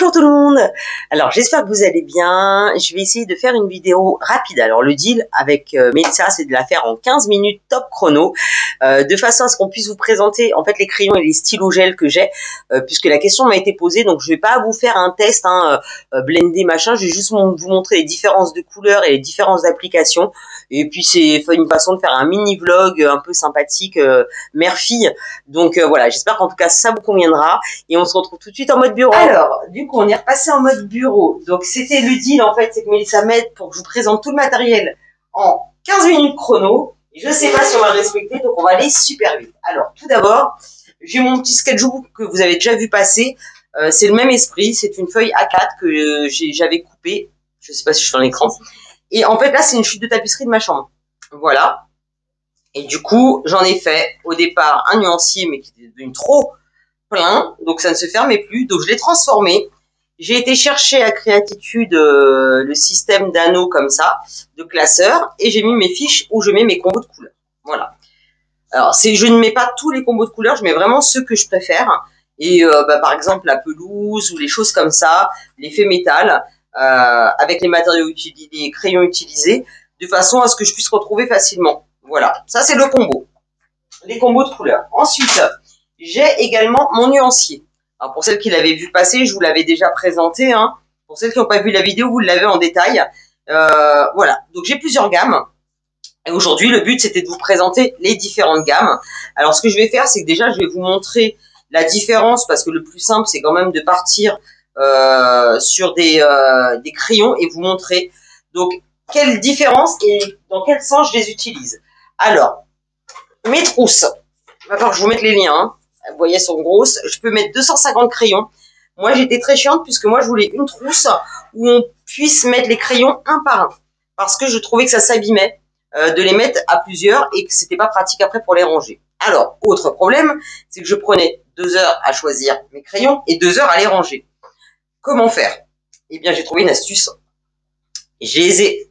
Bonjour tout le monde Alors j'espère que vous allez bien. Je vais essayer de faire une vidéo rapide. Alors le deal avec euh, Mélissa c'est de la faire en 15 minutes top chrono euh, de façon à ce qu'on puisse vous présenter en fait les crayons et les stylos gel que j'ai euh, puisque la question m'a été posée donc je vais pas vous faire un test hein, blendé machin, je vais juste vous montrer les différences de couleurs et les différences d'applications et puis c'est une façon de faire un mini vlog un peu sympathique mère-fille. Donc voilà, j'espère qu'en tout cas ça vous conviendra et on se retrouve tout de suite en mode bureau. Alors, du coup, on est repassé en mode bureau. Donc, c'était le deal, en fait, c'est que Mélissa m'aide pour que je vous présente tout le matériel en 15 minutes chrono. Je sais pas si on va respecter, donc on va aller super vite. Alors, tout d'abord, j'ai mon petit sketchbook que vous avez déjà vu passer. Euh, c'est le même esprit, c'est une feuille A4 que j'avais coupée. Je sais pas si je suis dans l'écran. Et en fait, là, c'est une chute de tapisserie de ma chambre. Voilà. Et du coup, j'en ai fait au départ un nuancier, mais qui était devenu trop plein, donc ça ne se fermait plus, donc je l'ai transformé. J'ai été chercher à Créatitude euh, le système d'anneaux comme ça, de classeur, et j'ai mis mes fiches où je mets mes combos de couleurs. Voilà. Alors, c'est, je ne mets pas tous les combos de couleurs, je mets vraiment ceux que je préfère. Et euh, bah, par exemple, la pelouse ou les choses comme ça, l'effet métal, euh, avec les matériaux utilisés, les crayons utilisés, de façon à ce que je puisse retrouver facilement. Voilà, ça c'est le combo. Les combos de couleurs. Ensuite, j'ai également mon nuancier. Alors pour celles qui l'avaient vu passer, je vous l'avais déjà présenté. Hein. Pour celles qui n'ont pas vu la vidéo, vous l'avez en détail. Euh, voilà, donc j'ai plusieurs gammes. Et aujourd'hui, le but, c'était de vous présenter les différentes gammes. Alors ce que je vais faire, c'est que déjà, je vais vous montrer la différence, parce que le plus simple, c'est quand même de partir euh, sur des, euh, des crayons et vous montrer donc quelle différence et dans quel sens je les utilise. Alors, mes trousses. Il je vous mette les liens. Hein voyez, sont grosses. Je peux mettre 250 crayons. Moi, j'étais très chiante puisque moi, je voulais une trousse où on puisse mettre les crayons un par un. Parce que je trouvais que ça s'abîmait euh, de les mettre à plusieurs et que c'était pas pratique après pour les ranger. Alors, autre problème, c'est que je prenais deux heures à choisir mes crayons et deux heures à les ranger. Comment faire? Eh bien, j'ai trouvé une astuce. J'ai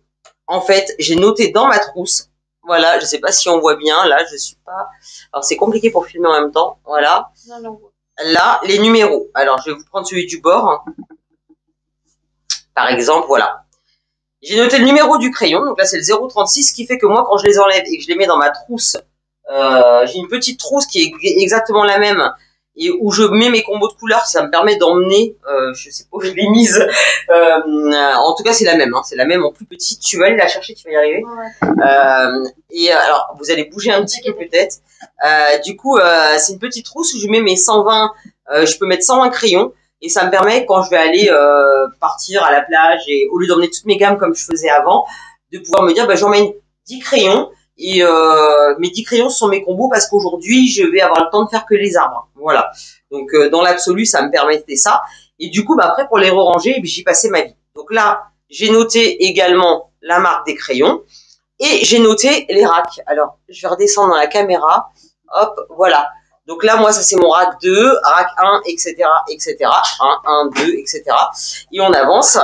en fait, j'ai noté dans ma trousse voilà, je sais pas si on voit bien. Là, je suis pas. Alors, c'est compliqué pour filmer en même temps. Voilà. Là, les numéros. Alors, je vais vous prendre celui du bord. Par exemple, voilà. J'ai noté le numéro du crayon. Donc là, c'est le 036, qui fait que moi, quand je les enlève et que je les mets dans ma trousse, euh, j'ai une petite trousse qui est exactement la même et où je mets mes combos de couleurs, ça me permet d'emmener, euh, je sais pas où je l'ai mise, euh, en tout cas c'est la même, hein, c'est la même en plus petite, tu vas aller la chercher, tu vas y arriver. Euh, et euh, alors vous allez bouger un petit peu peut-être. Euh, du coup euh, c'est une petite trousse où je mets mes 120, je peux mettre 120 crayons. Et ça me permet quand je vais aller partir à la plage et au lieu d'emmener toutes mes gammes comme je faisais avant, de pouvoir me dire bah j'emmène 10 crayons et euh, mes 10 crayons sont mes combos parce qu'aujourd'hui, je vais avoir le temps de faire que les arbres. Voilà. Donc, euh, dans l'absolu, ça me permettait ça. Et du coup, bah, après, pour les ranger, eh j'y passais ma vie. Donc là, j'ai noté également la marque des crayons. Et j'ai noté les racks. Alors, je vais redescendre dans la caméra. Hop, voilà. Donc là, moi, ça c'est mon rack 2, rack 1, etc., etc. 1, 1, 2, etc. Et on avance.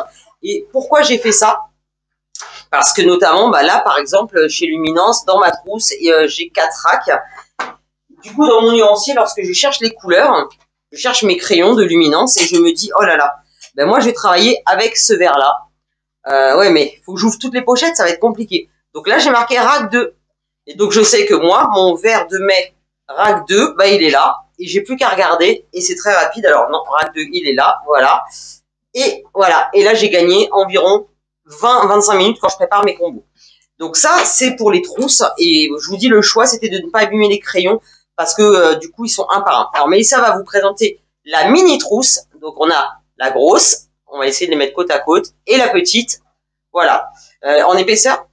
Et pourquoi j'ai fait ça? Parce que notamment, bah là, par exemple, chez Luminance, dans ma trousse, euh, j'ai quatre racks. Du coup, dans mon nuancier, lorsque je cherche les couleurs, je cherche mes crayons de Luminance et je me dis, oh là là, ben moi, je vais travailler avec ce vert-là. Euh, ouais, mais faut que j'ouvre toutes les pochettes, ça va être compliqué. Donc là, j'ai marqué rack 2. Et donc, je sais que moi, mon vert de mai rack 2, bah, il est là. Et j'ai plus qu'à regarder. Et c'est très rapide. Alors, non, rack 2, il est là. Voilà. Et voilà. Et là, j'ai gagné environ 20-25 minutes quand je prépare mes combos. Donc ça, c'est pour les trousses. Et je vous dis, le choix, c'était de ne pas abîmer les crayons parce que euh, du coup, ils sont un par un. Alors Mélissa va vous présenter la mini trousse. Donc on a la grosse, on va essayer de les mettre côte à côte, et la petite, voilà, euh, en épaisseur.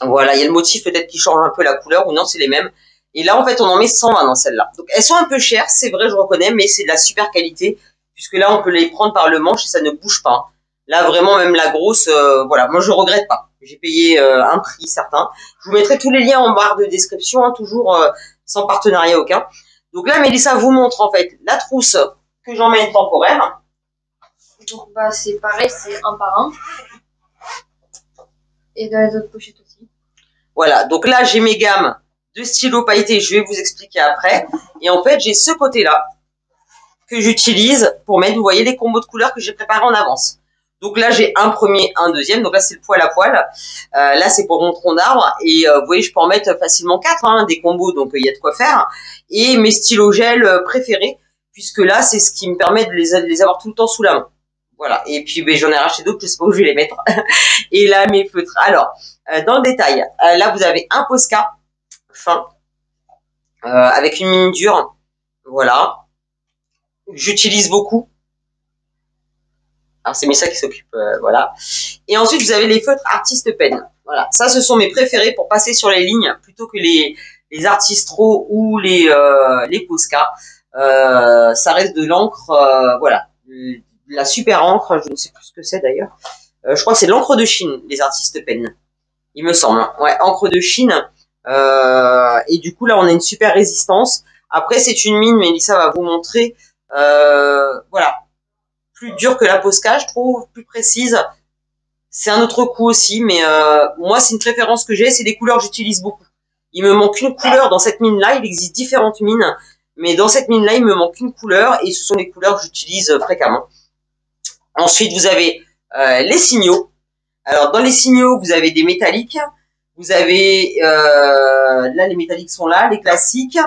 Voilà, il y a le motif peut-être qui change un peu la couleur, ou non, c'est les mêmes. Et là, en fait, on en met 120 dans celle-là. Donc elles sont un peu chères, c'est vrai, je reconnais, mais c'est de la super qualité, puisque là, on peut les prendre par le manche et ça ne bouge pas. Là, vraiment, même la grosse, euh, voilà, moi je regrette pas. J'ai payé euh, un prix certain. Je vous mettrai tous les liens en barre de description, hein, toujours euh, sans partenariat aucun. Donc là, Mélissa vous montre en fait la trousse que j'emmène temporaire. Donc bah c'est pareil, c'est un par un. Et dans les autres pochettes aussi. Voilà, donc là j'ai mes gammes de stylos pailletés, je vais vous expliquer après. Et en fait, j'ai ce côté-là que j'utilise pour mettre, vous voyez, les combos de couleurs que j'ai préparés en avance. Donc là, j'ai un premier, un deuxième. Donc là, c'est le poil à poil. Euh, là, c'est pour mon tronc d'arbre. Et euh, vous voyez, je peux en mettre facilement quatre, hein, des combos. Donc, il y a de quoi faire. Et mes stylos gel préférés, puisque là, c'est ce qui me permet de les, avoir tout le temps sous la main. Voilà. Et puis, ben, j'en ai racheté d'autres, je sais pas où je vais les mettre. et là, mes feutres. Alors, euh, dans le détail, euh, là, vous avez un Posca fin, euh, avec une mine dure. Voilà. J'utilise beaucoup. Alors, c'est Messa qui s'occupe, voilà. Et ensuite, vous avez les feutres artiste pen. Voilà. Ça, ce sont mes préférés pour passer sur les lignes, plutôt que les, les artistros ou les, les Posca. ça reste de l'encre, voilà la super encre, je ne sais plus ce que c'est d'ailleurs. Euh, je crois que c'est l'encre de Chine, les artistes peignent. Il me semble. Ouais, encre de Chine. Euh, et du coup, là, on a une super résistance. Après, c'est une mine, Mélissa va vous montrer. Euh, voilà. Plus dure que la Posca, je trouve, plus précise. C'est un autre coup aussi, mais moi, c'est une préférence que j'ai, c'est des couleurs que j'utilise beaucoup. Il me manque une couleur dans cette mine-là, il existe différentes mines, mais dans cette mine-là, il me manque une couleur, et ce sont les couleurs que j'utilise fréquemment. Ensuite, vous avez euh, les signaux. Alors, dans les signaux, vous avez des métalliques. Vous avez, euh, là, les métalliques sont là, les classiques.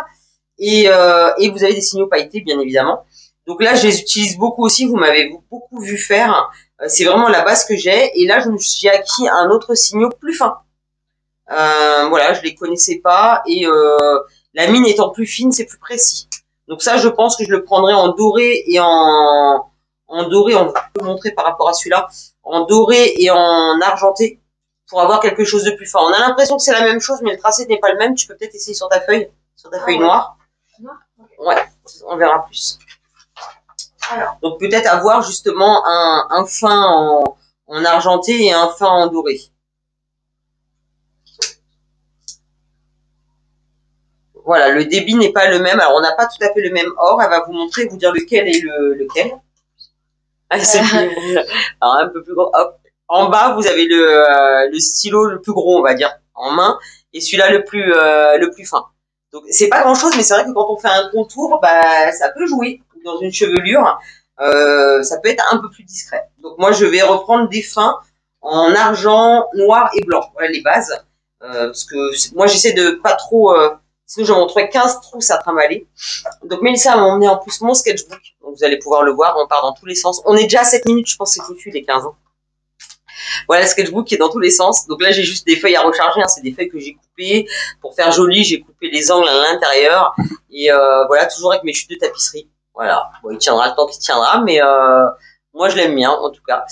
Et, euh, et vous avez des signaux pailletés, bien évidemment. Donc là, je les utilise beaucoup aussi. Vous m'avez beaucoup vu faire. C'est vraiment la base que j'ai. Et là, je me suis acquis un autre signaux plus fin. voilà, je les connaissais pas. Et la mine étant plus fine, c'est plus précis. Donc ça, je pense que je le prendrai en doré et en, en doré, on peut montrer par rapport à celui-là, en doré et en argenté pour avoir quelque chose de plus fin. On a l'impression que c'est la même chose, mais le tracé n'est pas le même. Tu peux peut-être essayer sur ta feuille, sur ta ah feuille noire. Ouais, on verra plus. Donc peut-être avoir justement un, fin en, en, argenté et un fin en doré. Voilà, le débit n'est pas le même. Alors on n'a pas tout à fait le même or. Elle va vous montrer, vous dire lequel est le, lequel. Ah, Alors, un peu plus gros. Hop. En bas, vous avez le, euh, le stylo le plus gros, on va dire, en main, et celui-là le plus euh, le plus fin. Donc c'est pas grand chose, mais c'est vrai que quand on fait un contour, bah ça peut jouer dans une chevelure. Euh, ça peut être un peu plus discret. Donc moi je vais reprendre des fins en argent, noir et blanc. Voilà les bases. Euh, parce que moi j'essaie de pas trop Sinon, je vais montrer 15 trousses à trimballer. Donc, Mélissa m'a emmené en plus mon sketchbook. Donc, vous allez pouvoir le voir. On part dans tous les sens. On est déjà à 7 minutes. Je pense que c'est foutu, les 15 ans. Voilà le sketchbook qui est dans tous les sens. Donc là, j'ai juste des feuilles à recharger. Hein. C'est des feuilles que j'ai coupées. Pour faire joli, j'ai coupé les angles à l'intérieur. Et euh, voilà, toujours avec mes chutes de tapisserie. Voilà. Il tiendra le temps qu'il tiendra. Mais euh, moi, je l'aime bien, en tout cas.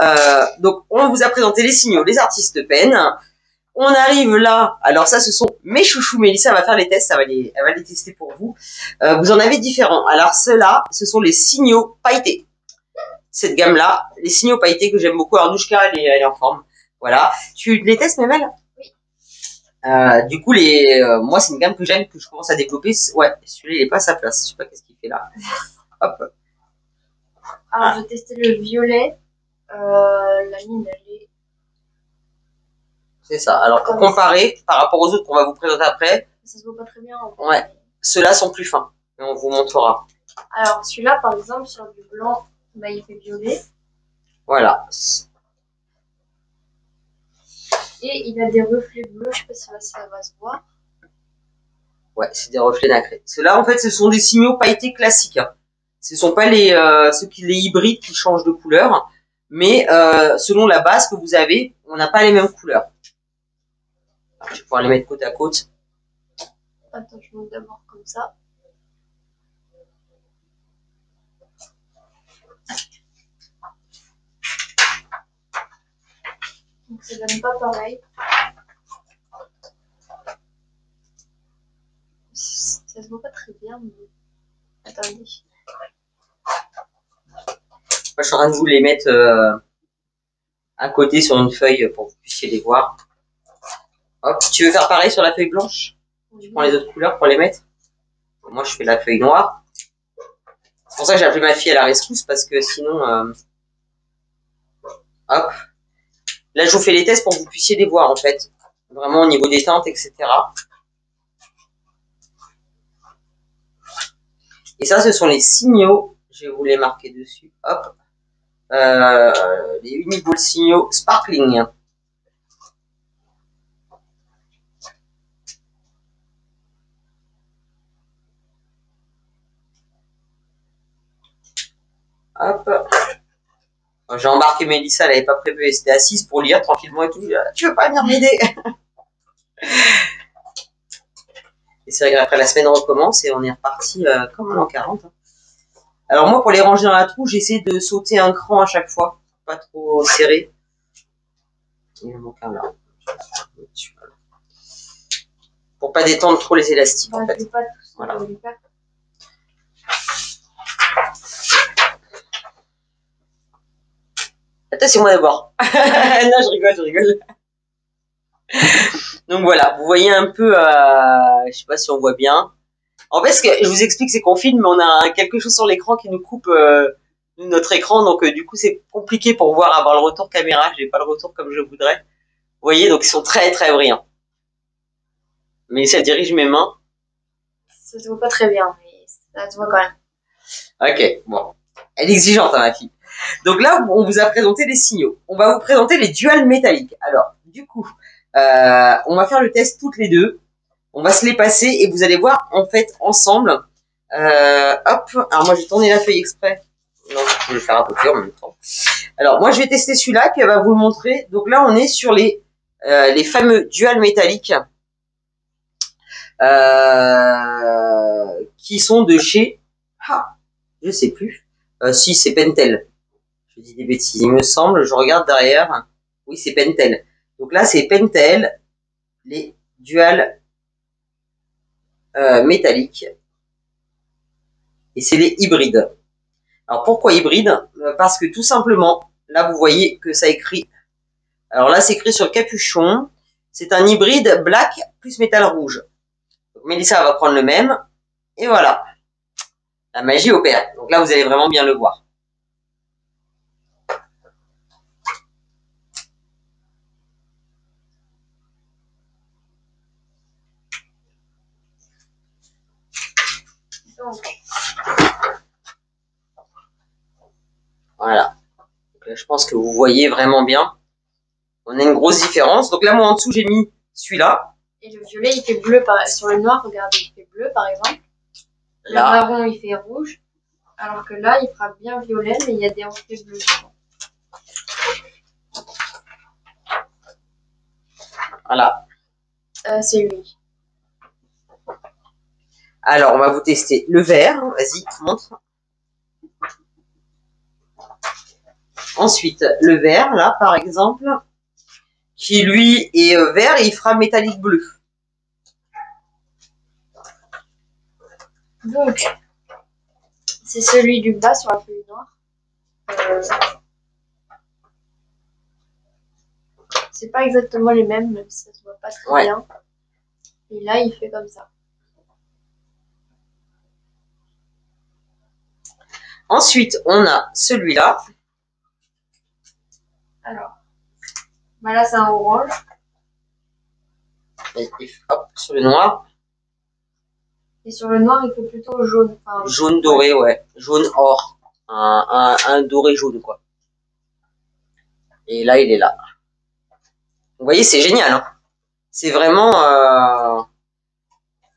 Euh, donc, on vous a présenté les signaux, les artistes peinent. On arrive là. Alors ça, ce sont mes chouchous. Mélissa va faire les tests. Ça va les, elle va les tester pour vous. Euh, vous en avez différents. Alors ceux-là, ce sont les signaux pailletés. Cette gamme-là, les signaux pailletés que j'aime beaucoup. Alors Douchka, elle est, elle en forme. Voilà. Tu les testes, Mémel. Euh, du coup, les, euh, moi, c'est une gamme que j'aime, que je commence à développer. Ouais, celui-là, il est pas à sa place. Je sais pas qu'est-ce qu'il fait là. Hop. Alors, je vais tester le violet. la mine, elle est c'est ça. Alors pour comparer par rapport aux autres qu'on va vous présenter après. Ça se voit pas très bien. Ouais. Ceux-là sont plus fins. Et on vous montrera. Alors celui-là par exemple sur du blanc, bah, il fait violet. Voilà. Et il a des reflets bleus. Je sais pas si ça va se voir. Ouais, c'est des reflets nacrés. Ceux-là, en fait, ce sont des signaux pailletés classiques. Hein. Ce sont pas les euh, ceux qui les hybrides qui changent de couleur, mais euh, selon la base que vous avez, on n'a pas les mêmes couleurs. Je vais pouvoir les mettre côte à côte. Attends, je monte d'abord comme ça. Donc ça donne pas pareil. Ça se voit pas très bien, mais attendez. Moi, je suis en train de vous les mettre euh, à côté sur une feuille pour que vous puissiez les voir. Hop, tu veux faire pareil sur la feuille blanche? Tu prends les autres couleurs pour les mettre? Moi, je fais la feuille noire. C'est pour ça que j'ai appelé ma fille à la rescousse, parce que sinon... Euh, hop. Là, je vous fais les tests pour que vous puissiez les voir, en fait. Vraiment au niveau des teintes, etc. Et ça, ce sont les signaux Je vais vous les marquer dessus. Hop. Euh, les Uniball signaux sparkling. Hop. J'ai embarqué Mélissa, elle n'avait pas prévu, elle était assise pour lire tranquillement et tout. Tu veux pas venir m'aider Et c'est vrai qu'après la semaine recommence et on est reparti euh, comme en l'an 40. hein. Alors moi, pour les ranger dans la trou, j'essaie de sauter un cran à chaque fois, pas trop serré. Il en manque un là. Pour pas détendre trop les élastiques en fait. pas Voilà. Les faire. Attends, c'est moi d'abord. non, je rigole, je rigole. Donc voilà, vous voyez un peu, euh, je sais pas si on voit bien. En fait, ce que je vous explique, c'est qu'on filme, mais on a quelque chose sur l'écran qui nous coupe euh, notre écran, donc euh, du coup c'est compliqué pour voir avoir le retour caméra. J'ai pas le retour comme je voudrais. Vous voyez, donc ils sont très très brillants. Mais ça dirige mes mains. Ça se voit pas très bien, mais ça se voit quand même. Ok, bon. Elle est exigeante, hein, ma fille. Donc là, on vous a présenté les signaux. On va vous présenter les duals métalliques. Alors, du coup, euh, on va faire le test toutes les deux. On va se les passer et vous allez voir, en fait, ensemble. Euh, hop. Alors moi, j'ai tourné la feuille exprès. Non, je vais faire à côté en même temps. Alors, moi, je vais tester celui-là, puis elle va vous le montrer. Donc là, on est sur les, euh, les fameux duals métalliques. Euh, qui sont de chez... Ah, je sais plus. Si, c'est Pentel. Je dis des bêtises, il me semble. Je regarde derrière. Oui, c'est Pentel. Donc là, c'est Pentel, les dual euh, métalliques. Et c'est les hybrides. Alors pourquoi hybrides Euh, Parce que tout simplement, là, vous voyez que ça écrit. Alors là, c'est écrit sur le capuchon. C'est un hybride black plus métal rouge. Donc Mélissa va prendre le même. Et voilà. La magie opère. Donc là, vous allez vraiment bien le voir. Donc, Voilà. Donc là, je pense que vous voyez vraiment bien. On a une grosse différence. Donc là, moi, en dessous, j'ai mis celui-là. et le violet, il fait bleu par... sur le noir, regardez, il fait bleu par exemple. Le marron, il fait rouge. Alors que là, il fera bien violet, mais il y a des reflets bleus. Voilà. Euh, c'est lui. Alors, on va vous tester le vert. Vas-y, montre. Ensuite, le vert, là, par exemple, qui lui est euh, vert et il fera métallique bleu. Donc, c'est celui du bas sur la feuille noire. Euh, c'est pas exactement les mêmes, même si ça se voit pas très Ouais. bien. Et là, il fait comme ça. Ensuite, on a celui-là. Alors, bah là, c'est un orange. Et- et hop, sur le noir. Et sur le noir, il fait plutôt jaune. Enfin, Jaune doré, ouais. Jaune or. Un, un, un doré jaune, quoi. Et là, il est là. Vous voyez, c'est génial. Hein c'est vraiment... euh,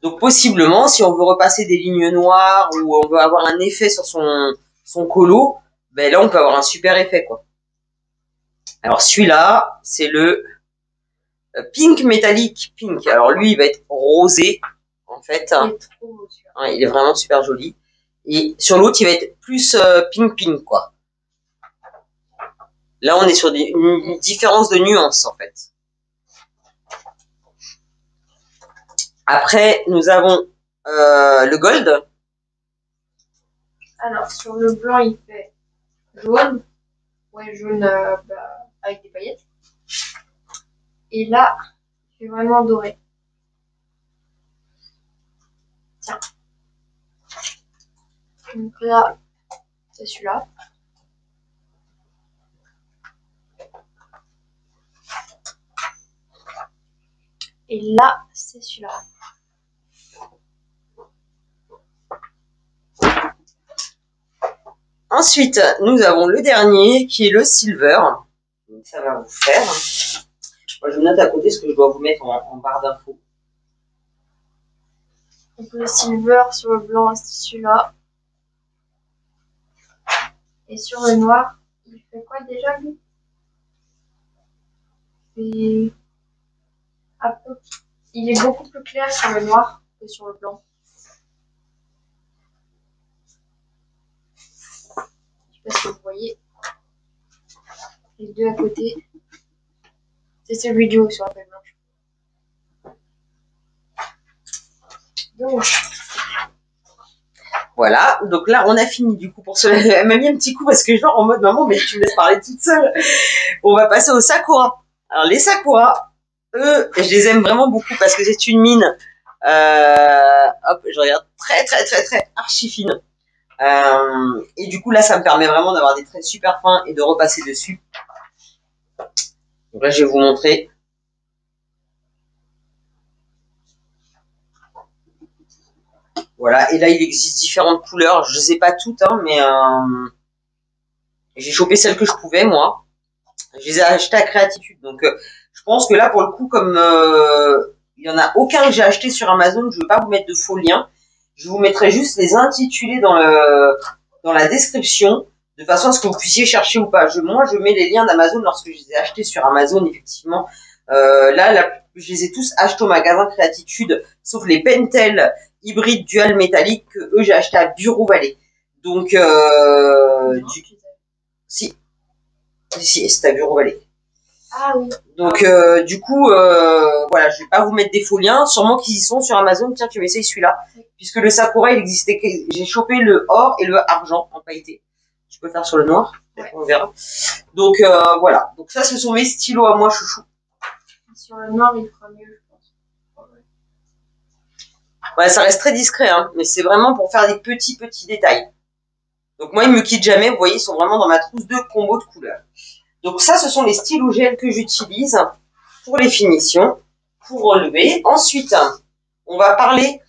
Donc, possiblement, si on veut repasser des lignes noires ou on veut avoir un effet sur son, son colo, ben là, on peut avoir un super effet, quoi. Alors, celui-là, c'est le euh, Pink Metallic Pink. Alors, lui, il va être rosé, en fait. il est trop beau, celui-là. Ouais, il est vraiment super joli. Et sur l'autre, il va être plus euh, pink pink quoi. Là, on est sur des- une, différence de nuances en fait. Après, nous avons euh, le gold. Alors, sur le blanc, il fait jaune. Ouais, jaune euh, bah, avec des paillettes. Et là, il fait vraiment doré. Tiens. Donc là, c'est celui-là. Et là, c'est celui-là. Ensuite, nous avons le dernier qui est le silver. Ça va vous faire. Moi, je note à côté ce que je dois vous mettre en, barre d'infos. Donc le silver sur le blanc, c'est celui-là. Et sur le noir, il fait quoi déjà lui? Il est beaucoup plus clair sur le noir que sur le blanc. Je sais pas si vous voyez. Les deux à côté. C'est celui du haut sur la feuille blanche. Donc, Voilà, donc là on a fini du coup pour cela. Elle m'a mis un petit coup parce que genre en mode maman mais tu me laisses parler toute seule. On va passer aux sakura. Alors les sakura, eux, je les aime vraiment beaucoup parce que c'est une mine. euh, hop, je regarde très très très très archi fine. Euh, et du coup là ça me permet vraiment d'avoir des traits super fins et de repasser dessus. Donc là je vais vous montrer. Voilà, et là il existe différentes couleurs, je sais pas toutes, hein, mais euh, j'ai chopé celles que je pouvais moi. Je les ai achetées à Créatitude, donc euh, je pense que là pour le coup, comme il y en a aucun que j'ai acheté sur Amazon, je veux pas vous mettre de faux liens. Je vous mettrai juste les intitulés dans le dans la description, de façon à ce que vous puissiez chercher ou pas. Je, moi, je mets les liens d'Amazon lorsque je les ai achetés sur Amazon, effectivement. Euh, là, la- je les ai tous achetés au magasin Créatitude, sauf les Pentel hybride dual métallique que eux j'ai acheté à Bureau Valley. Donc euh, du, si si c'est à Bureau Valley. Ah oui. Donc euh, du coup euh, voilà, je vais pas vous mettre des faux liens, sûrement qu'ils y sont sur Amazon. Tiens, tu m'essayes celui-là, puisque le Sakura il existait. J'ai chopé le or et le argent en pailleté. Je peux faire sur le noir, Ouais. on verra. Donc euh, voilà, donc ça ce sont mes stylos à moi chouchou. Sur le noir, il fera mieux, je pense. Ouais, ça reste très discret, hein, mais c'est vraiment pour faire des petits, petits détails. Donc moi, ils me quittent jamais, vous voyez, ils sont vraiment dans ma trousse de combos de couleurs. Donc ça, ce sont les stylos gel que j'utilise pour les finitions, pour relever. Ensuite, on va parler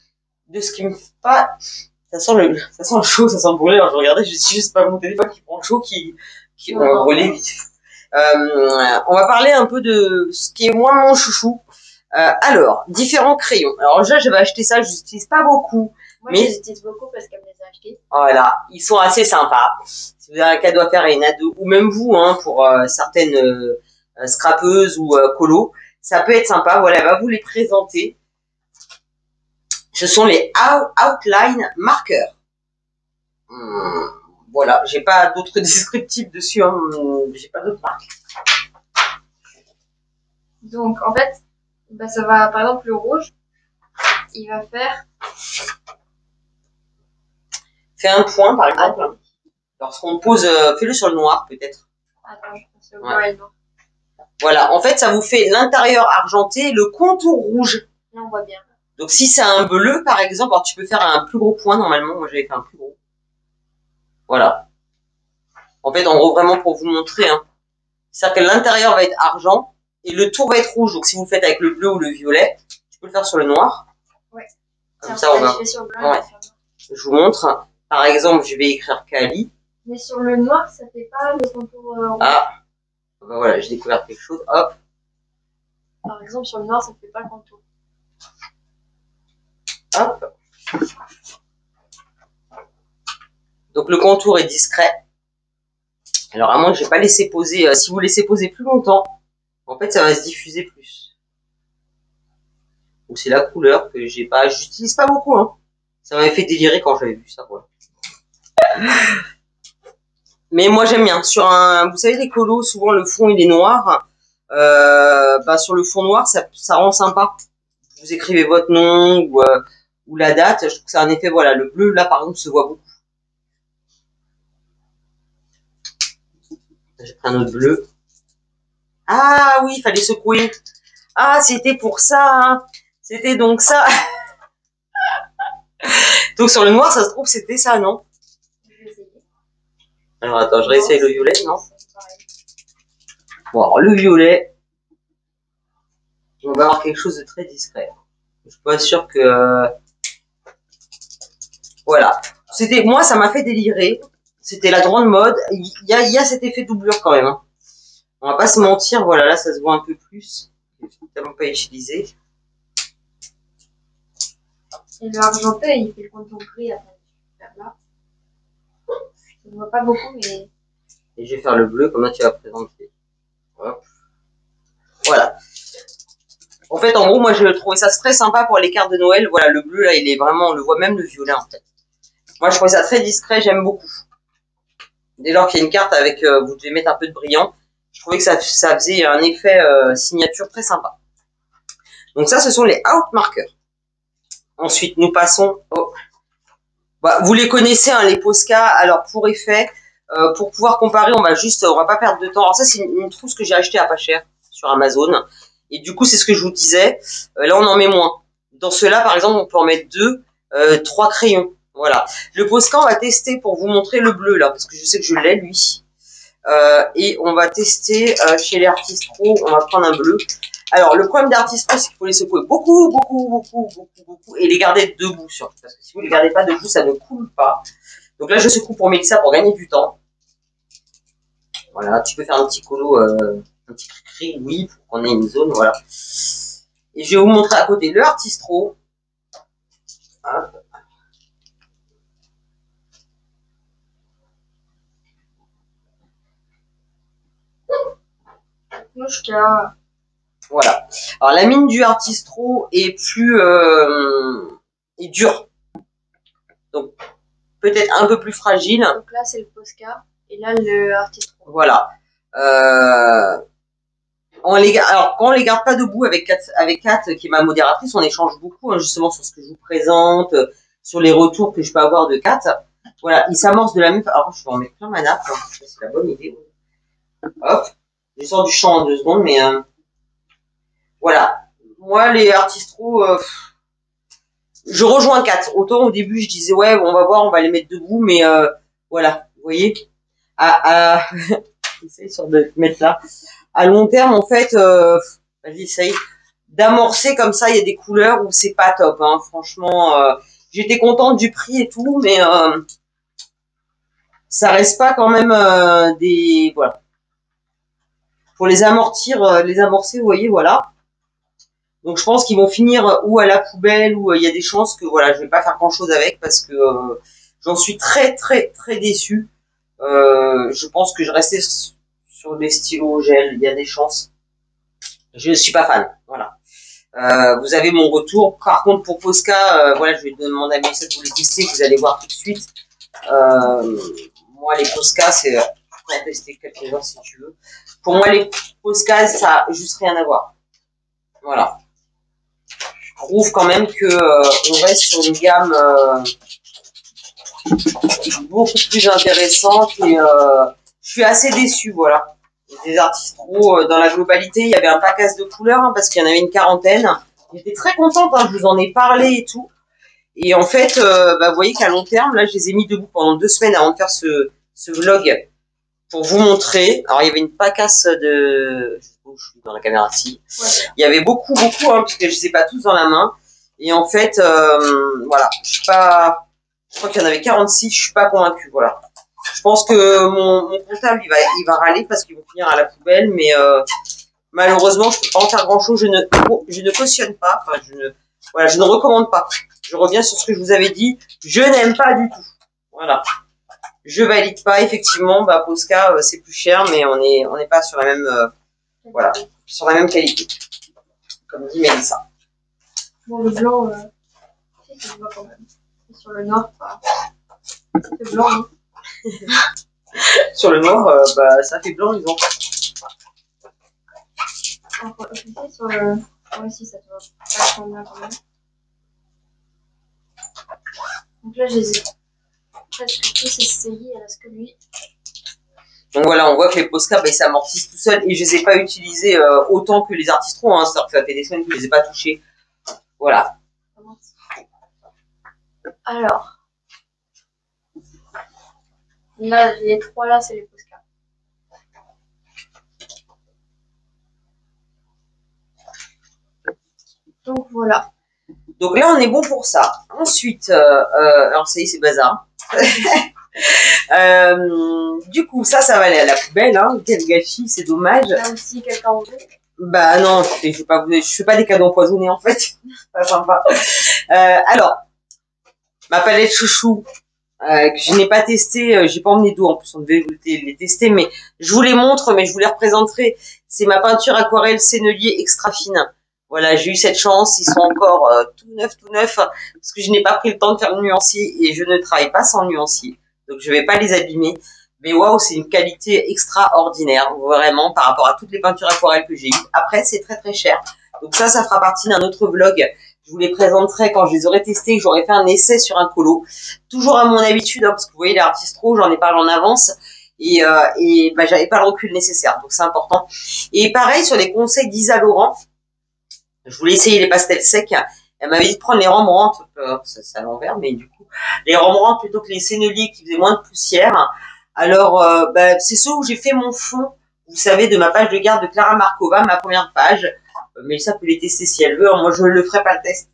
de ce qui me fait pas... Ça sent le, ça sent le chaud, ça sent le brûlé. Alors je regardais, je suis juste pas mon téléphone qui prend chaud, qui, qui va brûler vite. Euh, on va parler un peu de ce qui est moins mon chouchou. Euh, alors, différents crayons. Alors déjà, j'avais acheté ça, je n'utilise pas beaucoup. Moi, Mais- je les utilise beaucoup parce qu'elle me les a achetés. Voilà, ils sont assez sympas. Si vous avez un cadeau à faire à une ado, ou même vous, hein, pour euh, certaines euh, euh, scrapeuses ou euh, colos, ça peut être sympa. Voilà, elle va vous les présenter. Ce sont les Out- Outline Markers. Hum, voilà, j'ai pas d'autres descriptifs dessus. Hein, j'ai pas d'autres marques. Donc, en fait, bah, ça va, par exemple, le rouge, il va faire. Fais un point, par exemple. Attends, Lorsqu'on pose, euh, fais-le sur le noir, peut-être. attends, je pense Ouais. Voilà, en fait, ça vous fait l'intérieur argenté, le contour rouge. Là, on voit bien. Donc si c'est un bleu par exemple, alors tu peux faire un plus gros point normalement, moi j'avais fait un plus gros. Voilà. En fait, en gros, vraiment pour vous montrer, hein. c'est-à-dire que l'intérieur va être argent et le tour va être rouge. Donc si vous faites avec le bleu ou le violet, tu peux le faire sur le noir. Ouais. Comme ça, on va. fais sur le blanc Ouais. Je vous montre. Par exemple, je vais écrire Kali. Mais sur le noir, ça fait pas le contour euh. Ah. Ben voilà, j'ai découvert quelque chose. Hop. Par exemple, sur le noir, ça fait pas le contour. Hop. Donc le contour est discret. Alors à moins que je n'ai pas laissé poser, euh, si vous laissez poser plus longtemps, en fait ça va se diffuser plus. Ou c'est la couleur que j'ai pas, j'utilise pas beaucoup. Hein. Ça m'avait fait délirer quand j'avais vu ça. Voilà. Mais moi j'aime bien. Sur un, vous savez les colos, souvent le fond il est noir. Euh, bah, sur le fond noir ça, ça rend sympa. Vous écrivez votre nom ou euh, ou la date, je trouve que c'est un effet, voilà, le bleu, là, par exemple, se voit beaucoup. J'ai pris un autre bleu. Ah oui, il fallait secouer. Ah, c'était pour ça. hein. C'était donc ça. donc sur le noir, ça se trouve, c'était ça, non? Alors attends, je réessaye le violet, non. Bon, alors le violet, on va avoir quelque chose de très discret. Je suis pas sûr que... Voilà. C'était, moi, ça m'a fait délirer. C'était la grande mode. Il y a, il y a cet effet doublure quand même. hein. On va pas se mentir, voilà, là ça se voit un peu plus. Tellement pas utilisé. Et le argenté, il fait le contour gris là. Je ne vois pas beaucoup, mais Et je vais faire le bleu, comme tu vas présenter. Voilà. En fait, en gros, moi, je trouvais ça très sympa pour les cartes de Noël. Voilà, le bleu, là, il est vraiment, on le voit même le violet, en fait. Moi, je trouvais ça très discret, j'aime beaucoup. Dès lors qu'il y a une carte avec, euh, vous devez mettre un peu de brillant, je trouvais que ça, ça faisait un effet euh, signature très sympa. Donc ça, ce sont les out markers. Ensuite, nous passons au... Bah, vous les connaissez, hein, les Posca. Alors, pour effet, euh, pour pouvoir comparer, on va juste, on va pas perdre de temps. Alors ça, c'est une, trousse que j'ai achetée à pas cher sur Amazon. Et du coup, c'est ce que je vous disais. Euh, là, on en met moins. Dans ceux-là, par exemple, on peut en mettre deux, euh, trois crayons. Voilà. Le Posca, on va tester pour vous montrer le bleu là, parce que je sais que je l'ai lui. Et on va tester chez les Artistro. On va prendre un bleu. Alors, le problème des Artistro, c'est qu'il faut les secouer beaucoup, beaucoup, beaucoup, beaucoup, beaucoup, et les garder debout surtout, parce que si vous les gardez pas debout, ça ne coule pas. Donc là, je secoue pour Mélissa pour gagner du temps. Voilà, tu peux faire un petit colo, euh, un petit cri, oui, pour qu'on ait une zone, voilà. Et je vais vous montrer à côté le Artistro. Là. Voilà. Alors la mine du Artistro est plus euh, est dure. Donc peut-être un peu plus fragile. Donc là, c'est le Posca. Et là, le artiste. Voilà. Euh, on les alors quand on les garde pas debout avec Kat, avec Kat qui est ma modératrice, on échange beaucoup hein, justement sur ce que je vous présente, sur les retours que je peux avoir de Kat. Voilà, il s'amorce de la même. Alors je vais en mettre plein ma nappe. hein. C'est la bonne idée. Hop, je sors du champ en deux secondes, mais euh, voilà. Moi, les artistros, euh, je rejoins Kat. Autant au début, je disais ouais, on va voir, on va les mettre debout, mais euh, voilà, vous voyez? À, de mettre là. À long terme, en fait, euh, d'amorcer comme ça. Il y a des couleurs où c'est pas top. Hein. Franchement, euh, j'étais contente du prix et tout, mais ça reste pas quand même des voilà. Pour les amortir, les amorcer, vous voyez, voilà. Donc je pense qu'ils vont finir ou à la poubelle ou euh, il y a des chances que voilà, je vais pas faire grand chose avec parce que euh, j'en suis très très très déçue. Euh, je pense que je restais sur des stylos gel, il y a des chances. Je ne suis pas fan, voilà. Euh, vous avez mon retour. Par contre, pour Posca, euh, voilà, je vais demander à Mélissa de vous les tester, vous allez voir tout de suite. Euh, moi, les Posca, c'est... En tester quelques heures si tu veux. Pour moi, les Posca, ça a juste rien à voir. Voilà. Je trouve quand même que euh, on reste sur une gamme... euh, beaucoup plus intéressante et euh, je suis assez déçue, voilà. Des artistes pro, euh, dans la globalité, il y avait un package de couleurs hein, parce qu'il y en avait une quarantaine. J'étais très contente, hein, je vous en ai parlé et tout. Et en fait, euh, bah, vous voyez qu'à long terme, là, je les ai mis debout pendant deux semaines avant de faire ce, ce vlog pour vous montrer. Alors, il y avait une pacasse de... dans la caméra. Ouais. Il y avait beaucoup, beaucoup, hein, puisque je les ai pas tous dans la main. Et en fait, euh, voilà, je suis pas... Je crois qu'il y en avait 46, je suis pas convaincue, voilà. Je pense que mon, comptable, il va, il va râler parce qu'ils vont finir à la poubelle, mais euh, malheureusement, je peux pas en faire grand chose. Je ne, je ne cautionne pas, enfin, je ne, voilà, je ne recommande pas. Je reviens sur ce que je vous avais dit. Je n'aime pas du tout. Voilà. Je valide pas, effectivement, bah, Posca, euh, c'est plus cher, mais on est, on n'est pas sur la même, voilà, sur la même qualité. Comme dit Mélissa. Bon, le blanc, euh, si, ça se voit quand même. Sur le nord, pas. C'est blanc, hein. Sur le nord, euh, bah, ça fait blanc, ils ont. Tu sais, sur le. Ouais, si, ça te va vachement bien quand même. Donc là, je les ai presque tous essayés, il reste que lui. Donc voilà, on voit que les Posca, bah, ils s'amortissent tout seuls et je les ai pas utilisés euh, autant que les artistrons, hein, c'est-à-dire que ça fait des semaines que je les ai pas touchés. Voilà. Alors. Là, les trois là, c'est les Posca. Donc voilà. Donc là, on est bon pour ça. Ensuite, euh, euh, alors ça y est, c'est bazar. Euh, du coup, ça, ça va aller à la poubelle. Hein. Quel gâchis, c'est dommage. Là aussi, quelqu'un en veut. Bah non, je pas, je fais pas des cadeaux empoisonnés en fait. pas sympa. Euh, alors, ma palette chouchou euh, que je n'ai pas testé, euh, j'ai pas emmené d'eau en plus, on devait les tester, mais je vous les montre, mais je vous les représenterai. C'est ma peinture aquarelle sennelier extra fine. Voilà, j'ai eu cette chance, ils sont encore tout neufs, tout neufs, parce que je n'ai pas pris le temps de faire le nuancier et je ne travaille pas sans nuancier, donc je vais pas les abîmer. Mais waouh, c'est une qualité extraordinaire, vraiment, par rapport à toutes les peintures aquarelles que j'ai eues. Après, c'est très très cher. Donc ça, ça fera partie d'un autre vlog. Je vous les présenterai quand je les aurai testés, que j'aurai fait un essai sur un colo. Toujours à mon habitude, hein, parce que vous voyez, les artistes trop, j'en ai parlé en avance. Et, euh, et bah, j'avais pas le recul nécessaire, donc c'est important. Et pareil, sur les conseils d'Isa Laurent, je voulais essayer les pastels secs. Elle m'avait dit de prendre les Rembrandt, euh, c'est à l'envers, mais du coup, les Rembrandt plutôt que les Sennelier qui faisaient moins de poussière. Alors, euh, bah, c'est ceux où j'ai fait mon fond, vous savez, de ma page de garde de Clara Markova, ma première page. Euh, mais ça peut les tester si elle veut. Moi, je ne le ferai pas le test.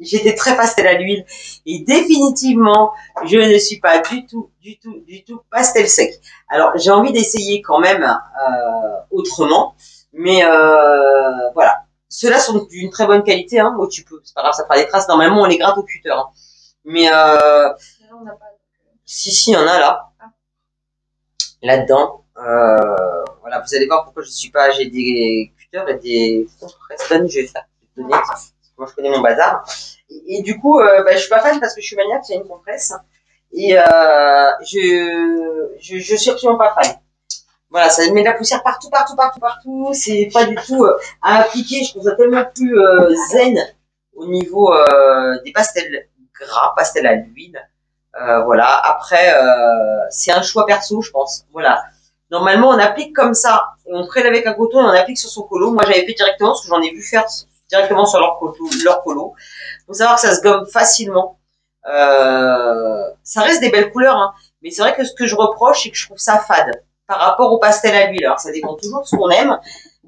J'étais très pastel à l'huile. Et définitivement, je ne suis pas du tout, du tout, du tout pastel sec. Alors, j'ai envie d'essayer quand même euh, autrement. Mais euh, voilà. Ceux-là sont d'une très bonne qualité. Hein. Moi, tu peux. C'est pas grave, ça fera des traces. Normalement, on les gratte au cutter. Hein. Mais euh, on n'a pas. si, si, il y en a là là-dedans. Euh, voilà, vous allez voir pourquoi je suis pas. J'ai des cutters et des Preston, je vais faire. Je donner, moi je connais mon bazar. Et, et du coup, euh, bah, je suis pas fan parce que je suis maniaque, c'est une compresse. Et euh, je, je, je suis absolument pas fan. Voilà, ça met de la poussière partout, partout, partout, partout. C'est pas du tout euh, à appliquer. Je trouve ça tellement plus euh, zen au niveau euh, des pastels gras, pastels à l'huile. Voilà. Après, c'est un choix perso, je pense. Voilà. Normalement, on applique comme ça. On prélève avec un coton et on applique sur son colo. Moi, j'avais fait directement parce que j'en ai vu faire directement sur leur colo. Leur colo. Faut savoir que ça se gomme facilement. Ça reste des belles couleurs, hein. mais c'est vrai que ce que je reproche, c'est que je trouve ça fade par rapport au pastel à l'huile. Alors, ça dépend toujours de ce qu'on aime,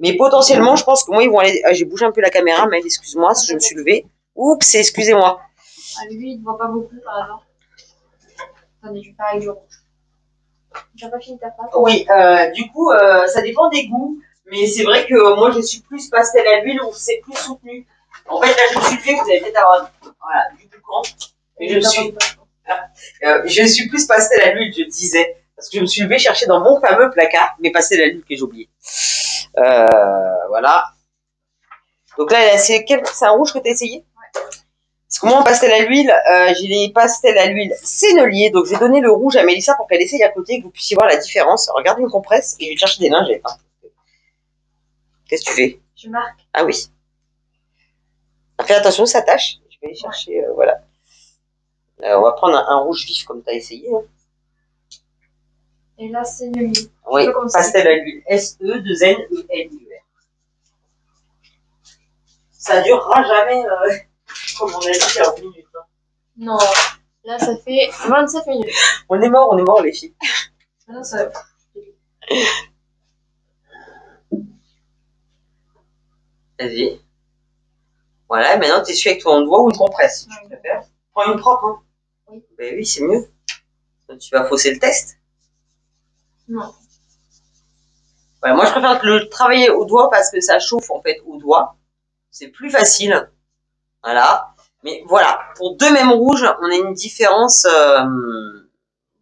mais potentiellement, je pense que moi, ils vont aller. Ah, J'ai bougé un peu la caméra, mais excuse-moi, je me suis levée. Oups, excusez-moi. Ah, lui, il ne voit pas beaucoup par hasard. Attendez, je vais faire avec du rouge. Tu n'as pas fini ta phrase Oui, euh, du coup, euh, ça dépend des goûts, mais c'est vrai que moi, je suis plus pastel à l'huile ou c'est plus soutenu. En fait, là, je me suis levée, vous allez peut-être avoir voilà, du boucan. Mais je me suis, euh, je suis plus pastel à l'huile, je disais, parce que je me suis levée chercher dans mon fameux placard mes pastels à l'huile que j'ai oublié. Euh, voilà. Donc là, c'est quel, un rouge que tu as essayé Parce que moi, en pastel à l'huile, euh, j'ai les pastels à l'huile sennelier. Donc, je vais donner le rouge à Mélissa pour qu'elle essaye à côté, que vous puissiez voir la différence. Regarde une compresse et je vais chercher des lingettes. hein. Qu'est-ce que tu fais? Je marque. Ah oui. Fais attention, ça tâche. Je vais aller chercher, euh, voilà. Euh, on va prendre un, un rouge vif comme tu as essayé. hein. Et là, c'est lit. Oui, pastel à l'huile. S-E, 2 N, E, L, I, E, R. Ça durera jamais, euh, comme on a dit, 15 minutes. hein. Non. Là, ça fait 27 minutes. On est mort, on est mort, les filles. Ah ça... Vas-y. Voilà, maintenant tu essuies avec ton doigt ou une compresse, si tu préfères? Prends une propre, hein. Oui. Ben oui, c'est mieux. Tu vas fausser le test. Non. Moi je préfère le travailler au doigt parce que ça chauffe en fait au doigt. C'est plus facile. Voilà. Mais voilà, pour deux mêmes rouges, on a une différence euh,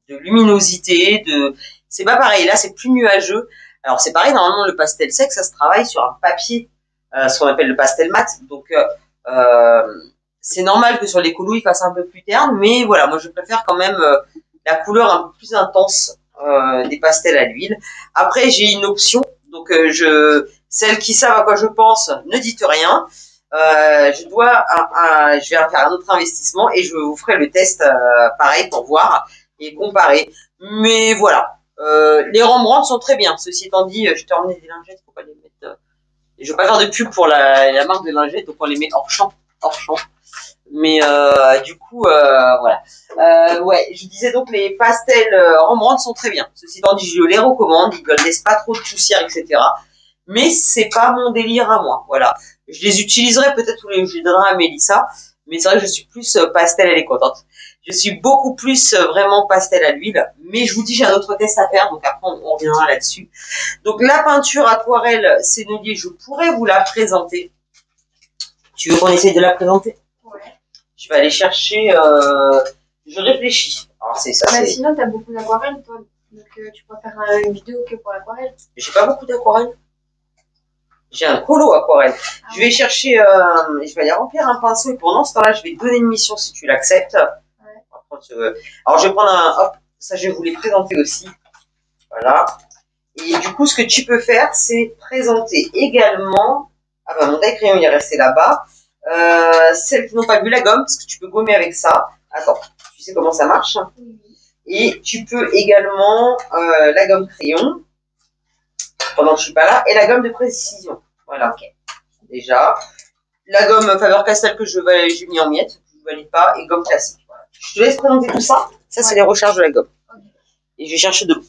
de luminosité, de. C'est pas pareil. Là, c'est plus nuageux. Alors c'est pareil. Normalement, le pastel sec, ça se travaille sur un papier, euh, ce qu'on appelle le pastel mat. Donc euh, c'est normal que sur les colos, il fasse un peu plus terne, mais voilà, moi je préfère quand même la couleur un peu plus intense euh, des pastels à l'huile. Après, j'ai une option. Donc, euh, je, celles qui savent à quoi je pense, ne dites rien. Euh, je dois, je vais faire un autre investissement et je vous ferai le test pareil pour voir et comparer. Mais voilà, les Rembrandt sont très bien. Ceci étant dit, je t'ai emmené des lingettes, faut pas les mettre. et je veux pas faire de pub pour la, la marque de lingettes, donc on les met hors champ, hors champ. Mais euh, du coup, euh, voilà. Euh, ouais, je disais donc les pastels euh, Rembrandt sont très bien. Ceci étant dit, je les recommande. Ils ne laissent pas trop de poussière, etc. Mais c'est pas mon délire à moi. Voilà. Je les utiliserai peut-être ou je les donnerai à Mélissa. Mais c'est vrai que je suis plus euh, pastel, elle est contente. Je suis beaucoup plus euh, vraiment pastel à l'huile, mais je vous dis, j'ai un autre test à faire, donc après on, reviendra là-dessus. Donc la peinture aquarelle Sennelier, je pourrais vous la présenter. Tu veux qu'on essaye de la présenter? Je vais aller chercher... Euh, je réfléchis. Alors c'est ça. Bah, sinon, t'as beaucoup d'aquarelle, toi. Donc euh, tu pourrais faire une vidéo que pour l'aquarelle. J'ai pas beaucoup d'aquarelle. J'ai un colo aquarelle. Ah je vais chercher, euh, je vais aller remplir un pinceau et pendant ce temps-là, je vais te donner une mission si tu l'acceptes. Ouais. Alors je vais prendre un, hop, ça je vais vous les présenter aussi. Voilà. Et du coup, ce que tu peux faire, c'est présenter également, ah bah mon crayon il est resté là-bas, euh, celles qui n'ont pas vu la gomme, parce que tu peux gommer avec ça. Attends, tu sais comment ça marche Et tu peux également euh, la gomme crayon, pendant que je suis pas là, et la gomme de précision. Voilà. Déjà. La gomme Faber-Castell que je vais, j'ai mis en miettes, je ne valide pas, et gomme classique. Je te laisse présenter tout ça. Ça, c'est les recharges de la gomme. Et je vais chercher de l'eau.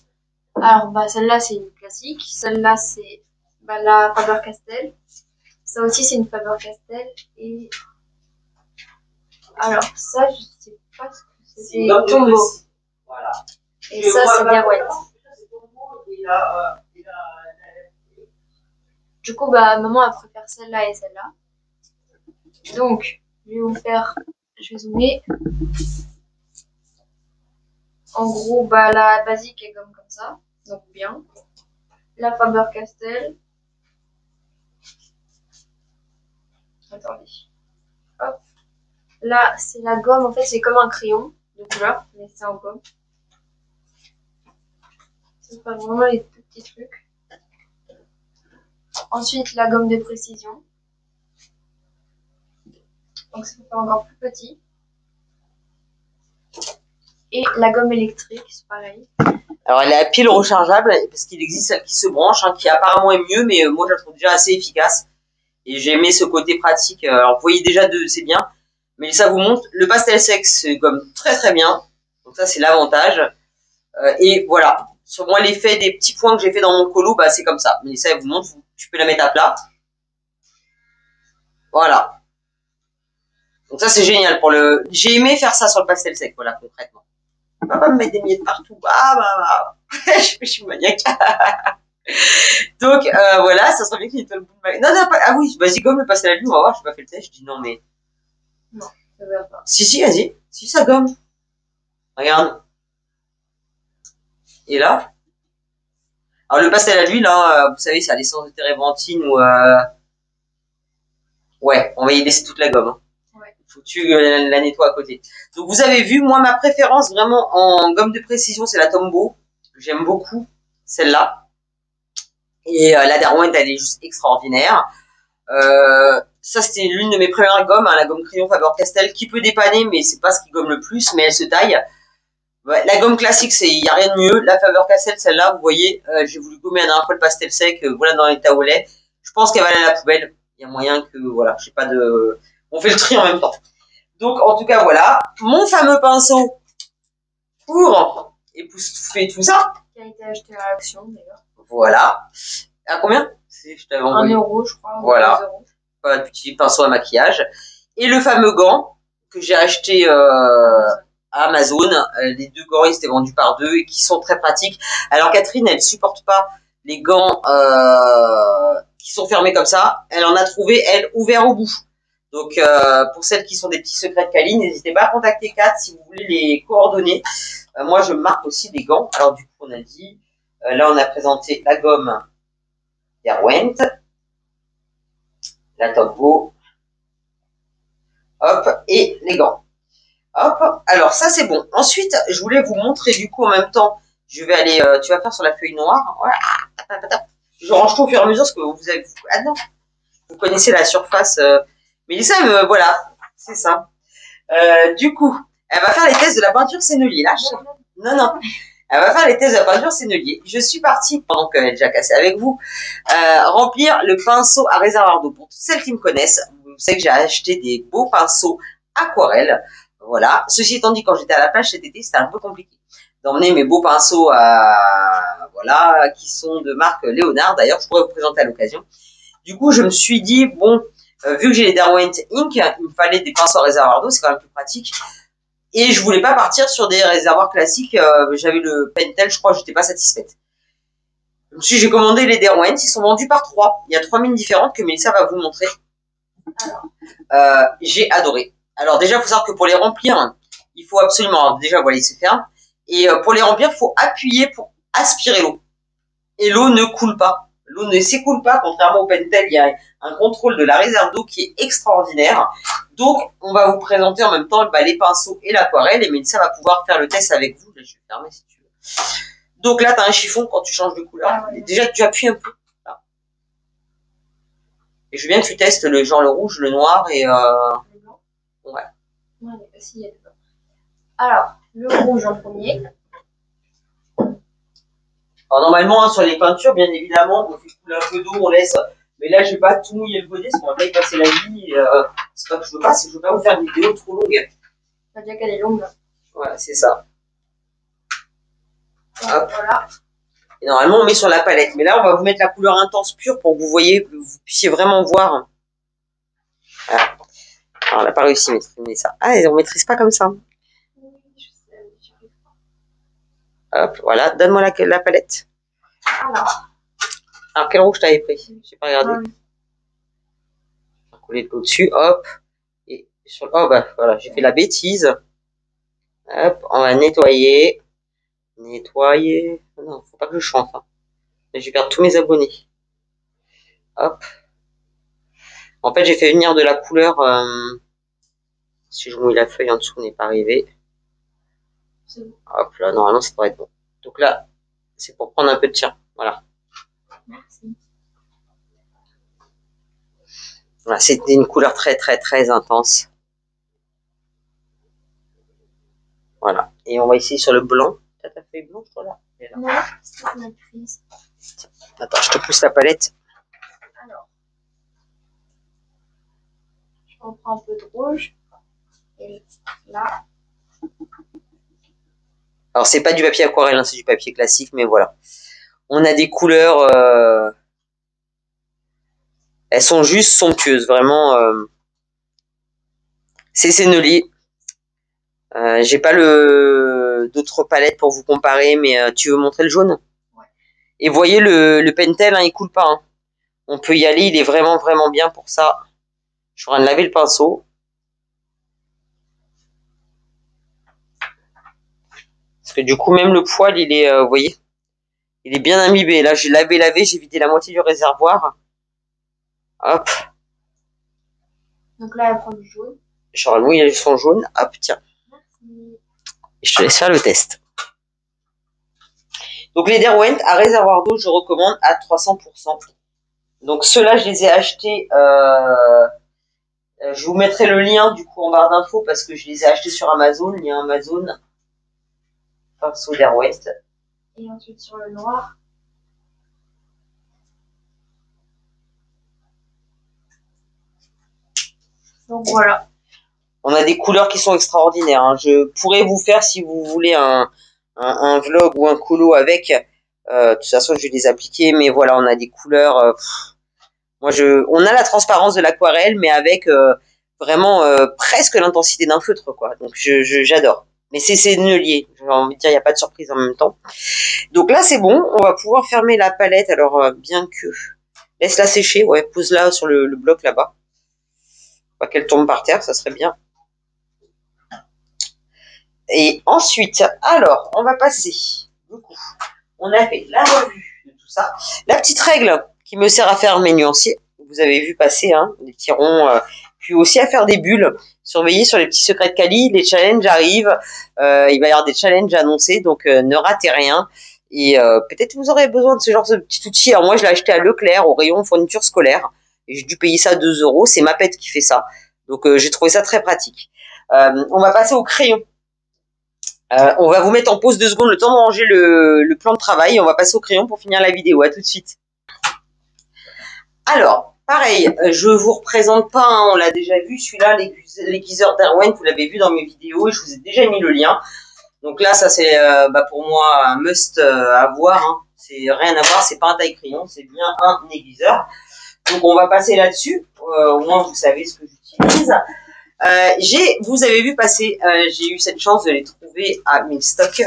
Alors, bah, celle-là, c'est une classique. Celle-là, c'est bah, la Faber-Castell. Ça aussi, c'est une Faber-Castell. Et alors, ça, je sais pas ce que c'est. C'est Tombeau. Voilà. Et ça, c'est Garouette. Du coup, bah, maman, elle préfère celle-là et celle-là. Donc, je vais vous faire, je vais zoomer. En gros, bah, la basique est comme comme ça, donc bien. La Faber-Castell. Attendez. Hop. Là, c'est la gomme, en fait, c'est comme un crayon de couleur, mais c'est en gomme. C'est pas vraiment les petits trucs. Ensuite, la gomme de précision. Donc, ça fait encore plus petit. Et la gomme électrique, c'est pareil. Alors, elle est à pile rechargeable parce qu'il existe celle qui se branche, hein, qui apparemment est mieux, mais euh, moi, je la trouve déjà assez efficace. Et j'ai aimé ce côté pratique. Alors, vous voyez déjà, de, c'est bien. Mais ça vous montre, le pastel sec se gomme très très bien. Donc ça, c'est l'avantage. Euh, et voilà. Sur moi, l'effet des petits points que j'ai fait dans mon colo, bah, c'est comme ça. Mais ça, vous montre, tu peux la mettre à plat. Voilà. Donc ça, c'est génial pour le... J'ai aimé faire ça sur le pastel sec, voilà, concrètement. On va pas me mettre des miettes partout. Ah, bah, bah. je suis maniaque. Donc, euh, voilà, ça serait bien qu'il ait le bout de Non, non, pas... Ah oui, vas-y, gomme le pastel à l'huile, on va voir, je n'ai pas fait le test. Je dis non, mais... Non, ça va pas. Si, si, vas-y. Si, ça gomme. Regarde. Et là alors le pastel à l'huile, hein, vous savez, c'est à l'essence de térébenthine ou... Euh... Ouais, on va y laisser toute la gomme. Hein. Faut que tu euh, la nettoies à côté. Donc vous avez vu, moi ma préférence vraiment en gomme de précision, c'est la Tombow. J'aime beaucoup celle-là. Et euh, la Derwent, elle est juste extraordinaire. Euh, ça, c'était l'une de mes premières gommes, hein, la gomme crayon Faber-Castell, qui peut dépanner, mais c'est pas ce qui gomme le plus, mais elle se taille la gomme classique, c'est il y a rien de mieux. La Faber-Castell, celle-là, vous voyez, euh, j'ai voulu gommer un dernière fois le pastel sec, voilà dans l'état où. Je pense qu'elle va aller à la poubelle. Il y a moyen que voilà, j'ai pas de. On fait le tri en même temps. Donc en tout cas voilà, mon fameux pinceau pour époustoufler tout ça. Qui a été acheté à l'action d'ailleurs. Voilà. À combien Je t'avais envoyé. Un euro, je crois. Voilà. Voilà, petit pinceau à maquillage. Et le fameux gant que j'ai acheté. Euh, Amazon. Euh, les deux gants, ils étaient vendus par deux et qui sont très pratiques. Alors Catherine, elle supporte pas les gants euh, qui sont fermés comme ça. Elle en a trouvé, elle, ouverts au bout. Donc, euh, pour celles qui sont des petits secrets de Kaline, n'hésitez pas à contacter Kat si vous voulez les coordonner. moi, je marque aussi des gants. Alors, du coup, on a dit, là, on a présenté la gomme Derwent, la Topbo, hop, et les gants. Hop, alors ça c'est bon. Ensuite, je voulais vous montrer du coup en même temps, je vais aller, euh, tu vas faire sur la feuille noire. Je range tout au fur et à mesure parce que vous avez, ah non, vous connaissez la surface. Euh, mais ça, me, voilà, c'est ça. Euh, du coup, elle va faire les tests de la peinture sénelier. Là, non, non. Elle va faire les tests de peinture sénelier. Je suis partie, pendant est déjà cassée avec vous, remplir le pinceau à réservoir d'eau. Pour toutes celles qui me connaissent, vous savez que j'ai acheté des beaux pinceaux aquarelles. Voilà. Ceci étant dit, quand j'étais à la plage cet été, c'était un peu compliqué d'emmener mes beaux pinceaux à, voilà, qui sont de marque Léonard. D'ailleurs, je pourrais vous présenter à l'occasion. Du coup, je me suis dit, bon, euh, vu que j'ai les Derwent Ink, il me fallait des pinceaux à réservoir d'eau, c'est quand même plus pratique. Et je voulais pas partir sur des réservoirs classiques. euh, J'avais le Pentel, je crois, j'étais pas satisfaite. Donc si j'ai commandé les Derwent, ils sont vendus par trois. Il y a trois mines différentes que Mélissa va vous montrer. Euh, j'ai adoré. Alors déjà, il faut savoir que pour les remplir, il faut absolument, alors déjà, voilà, il se ferme. Et euh, pour les remplir, il faut appuyer pour aspirer l'eau. Et l'eau ne coule pas. L'eau ne s'écoule pas, contrairement au Pentel, il y a un contrôle de la réserve d'eau qui est extraordinaire. Donc, on va vous présenter en même temps bah, les pinceaux et l'aquarelle, et Mélissa va pouvoir faire le test avec vous. Là, je vais fermer si tu veux. Donc là, tu as un chiffon quand tu changes de couleur. Ah ouais. Déjà, tu appuies un peu. Là. Et je veux bien que tu testes le genre le rouge, le noir et... Euh... Le blanc Ouais. Ouais, mais si, il y a le blanc. Alors, le rouge en premier. Alors normalement, hein, sur les peintures, bien évidemment, on fait couler un peu d'eau, on laisse... Mais là, je vais pas tout mouiller le bonnet, parce qu'on va pas y passer la nuit. Euh... C'est pas que je veux pas, c'est que je veux pas vous faire une vidéo trop longue. On va dire qu'elle est longue là. Voilà, c'est ça. Hop. Voilà. Et normalement, on met sur la palette. Mais là, on va vous mettre la couleur intense pure pour que vous voyez, que vous puissiez vraiment voir. Voilà. Alors, on n'a pas réussi à maîtriser ça. Ah, on maîtrise pas comme ça. Oui, je sais, j'arrive pas. Hop, voilà. Donne-moi la, la palette. Alors, Alors, quel rouge t'avais pris J'ai pas regardé. On va coller de l'eau dessus. Hop. Et sur, oh, bah, voilà. J'ai fait la bêtise. Hop. On va nettoyer. Nettoyer. Non, faut pas que je chante. Hein. Je vais perdre tous mes abonnés. Hop. En fait, j'ai fait venir de la couleur. euh, si je mouille la feuille en dessous, on n'est pas arrivé. c'est bon. Hop là, normalement, ça devrait être bon. Donc là, c'est pour prendre un peu de tien. Voilà. Merci. Voilà, c'était une couleur très très très intense. Voilà. Et on va essayer sur le blanc. T'as ta feuille blanche, toi, là? Non, c'est pas une prise. Attends, je te pousse la palette. Alors, je reprends un peu de rouge. Et là, Alors, c'est pas du papier aquarelle, hein, c'est du papier classique, mais voilà. On a des couleurs... euh, Elles sont juste somptueuses, vraiment. euh, C'est Sennelier. Euh, J'ai pas le d'autres palettes pour vous comparer, mais euh, tu veux montrer le jaune? Ouais. Et vous voyez le, le Pentel, hein, il coule pas. hein. On peut y aller, il est vraiment vraiment bien pour ça. Je suis en train de laver le pinceau. Parce que du coup, même le poil, il est, vous voyez, il est bien imbibé. Là, j'ai lavé, lavé, j'ai vidé la moitié du réservoir. Hop, donc là, elle prend du jaune. je vais mouiller son jaune. Hop, tiens. Merci. Et je te laisse faire le test. Donc les Derwent à réservoir d'eau, je recommande à 300%. Donc ceux-là, je les ai achetés. euh, je vous mettrai le lien du coup en barre d'infos parce que je les ai achetés sur Amazon. Lien Amazon. Pinceau Derwent. Et ensuite sur le noir. Donc voilà. On a des couleurs qui sont extraordinaires. hein. Je pourrais vous faire, si vous voulez, un, vlog ou un colo avec. Euh, de toute façon, je vais les appliquer, mais voilà, on a des couleurs. euh, moi, on a la transparence de l'aquarelle, mais avec euh, vraiment presque l'intensité d'un feutre, quoi. Donc, je, je- j'adore. Mais c'est lié. J'ai envie de dire, il n'y a pas de surprise en même temps. Donc là, c'est bon. On va pouvoir fermer la palette. Alors, euh, bien que laisse-la sécher. Ouais, pose-la sur le, bloc là-bas. Pas qu'elle tombe par terre, ça serait bien. Et ensuite, alors, on va passer. Du coup, on a fait la revue de tout ça. La petite règle qui me sert à faire mes nuanciers. Vous avez vu passer, hein, des petits ronds. euh, puis aussi à faire des bulles. Surveillez sur les petits secrets de Kali. Les challenges arrivent. Euh, il va y avoir des challenges annoncés. Donc, euh, ne ratez rien. Et euh, peut-être vous aurez besoin de ce genre de petit outil. Alors moi, je l'ai acheté à Leclerc au rayon fourniture scolaire. Et j'ai dû payer ça 2 euros. C'est ma pète qui fait ça. Donc, j'ai trouvé ça très pratique. On va passer au crayon. On va vous mettre en pause deux secondes le temps de ranger le, le plan de travail. On va passer au crayon pour finir la vidéo. À tout de suite. Alors, pareil, euh, je vous représente pas, hein, on l'a déjà vu, celui-là, l'aiguise- l'aiguiseur Derwent, vous l'avez vu dans mes vidéos et je vous ai déjà mis le lien. Donc là, ça c'est euh, bah, pour moi un must euh, à voir. Hein. C'est rien à voir, c'est pas un taille crayon, c'est bien un aiguiseur. Donc on va passer là-dessus. Au moins vous savez ce que j'utilise. J'ai, vous avez vu passer, j'ai eu cette chance de les trouver à Milstock,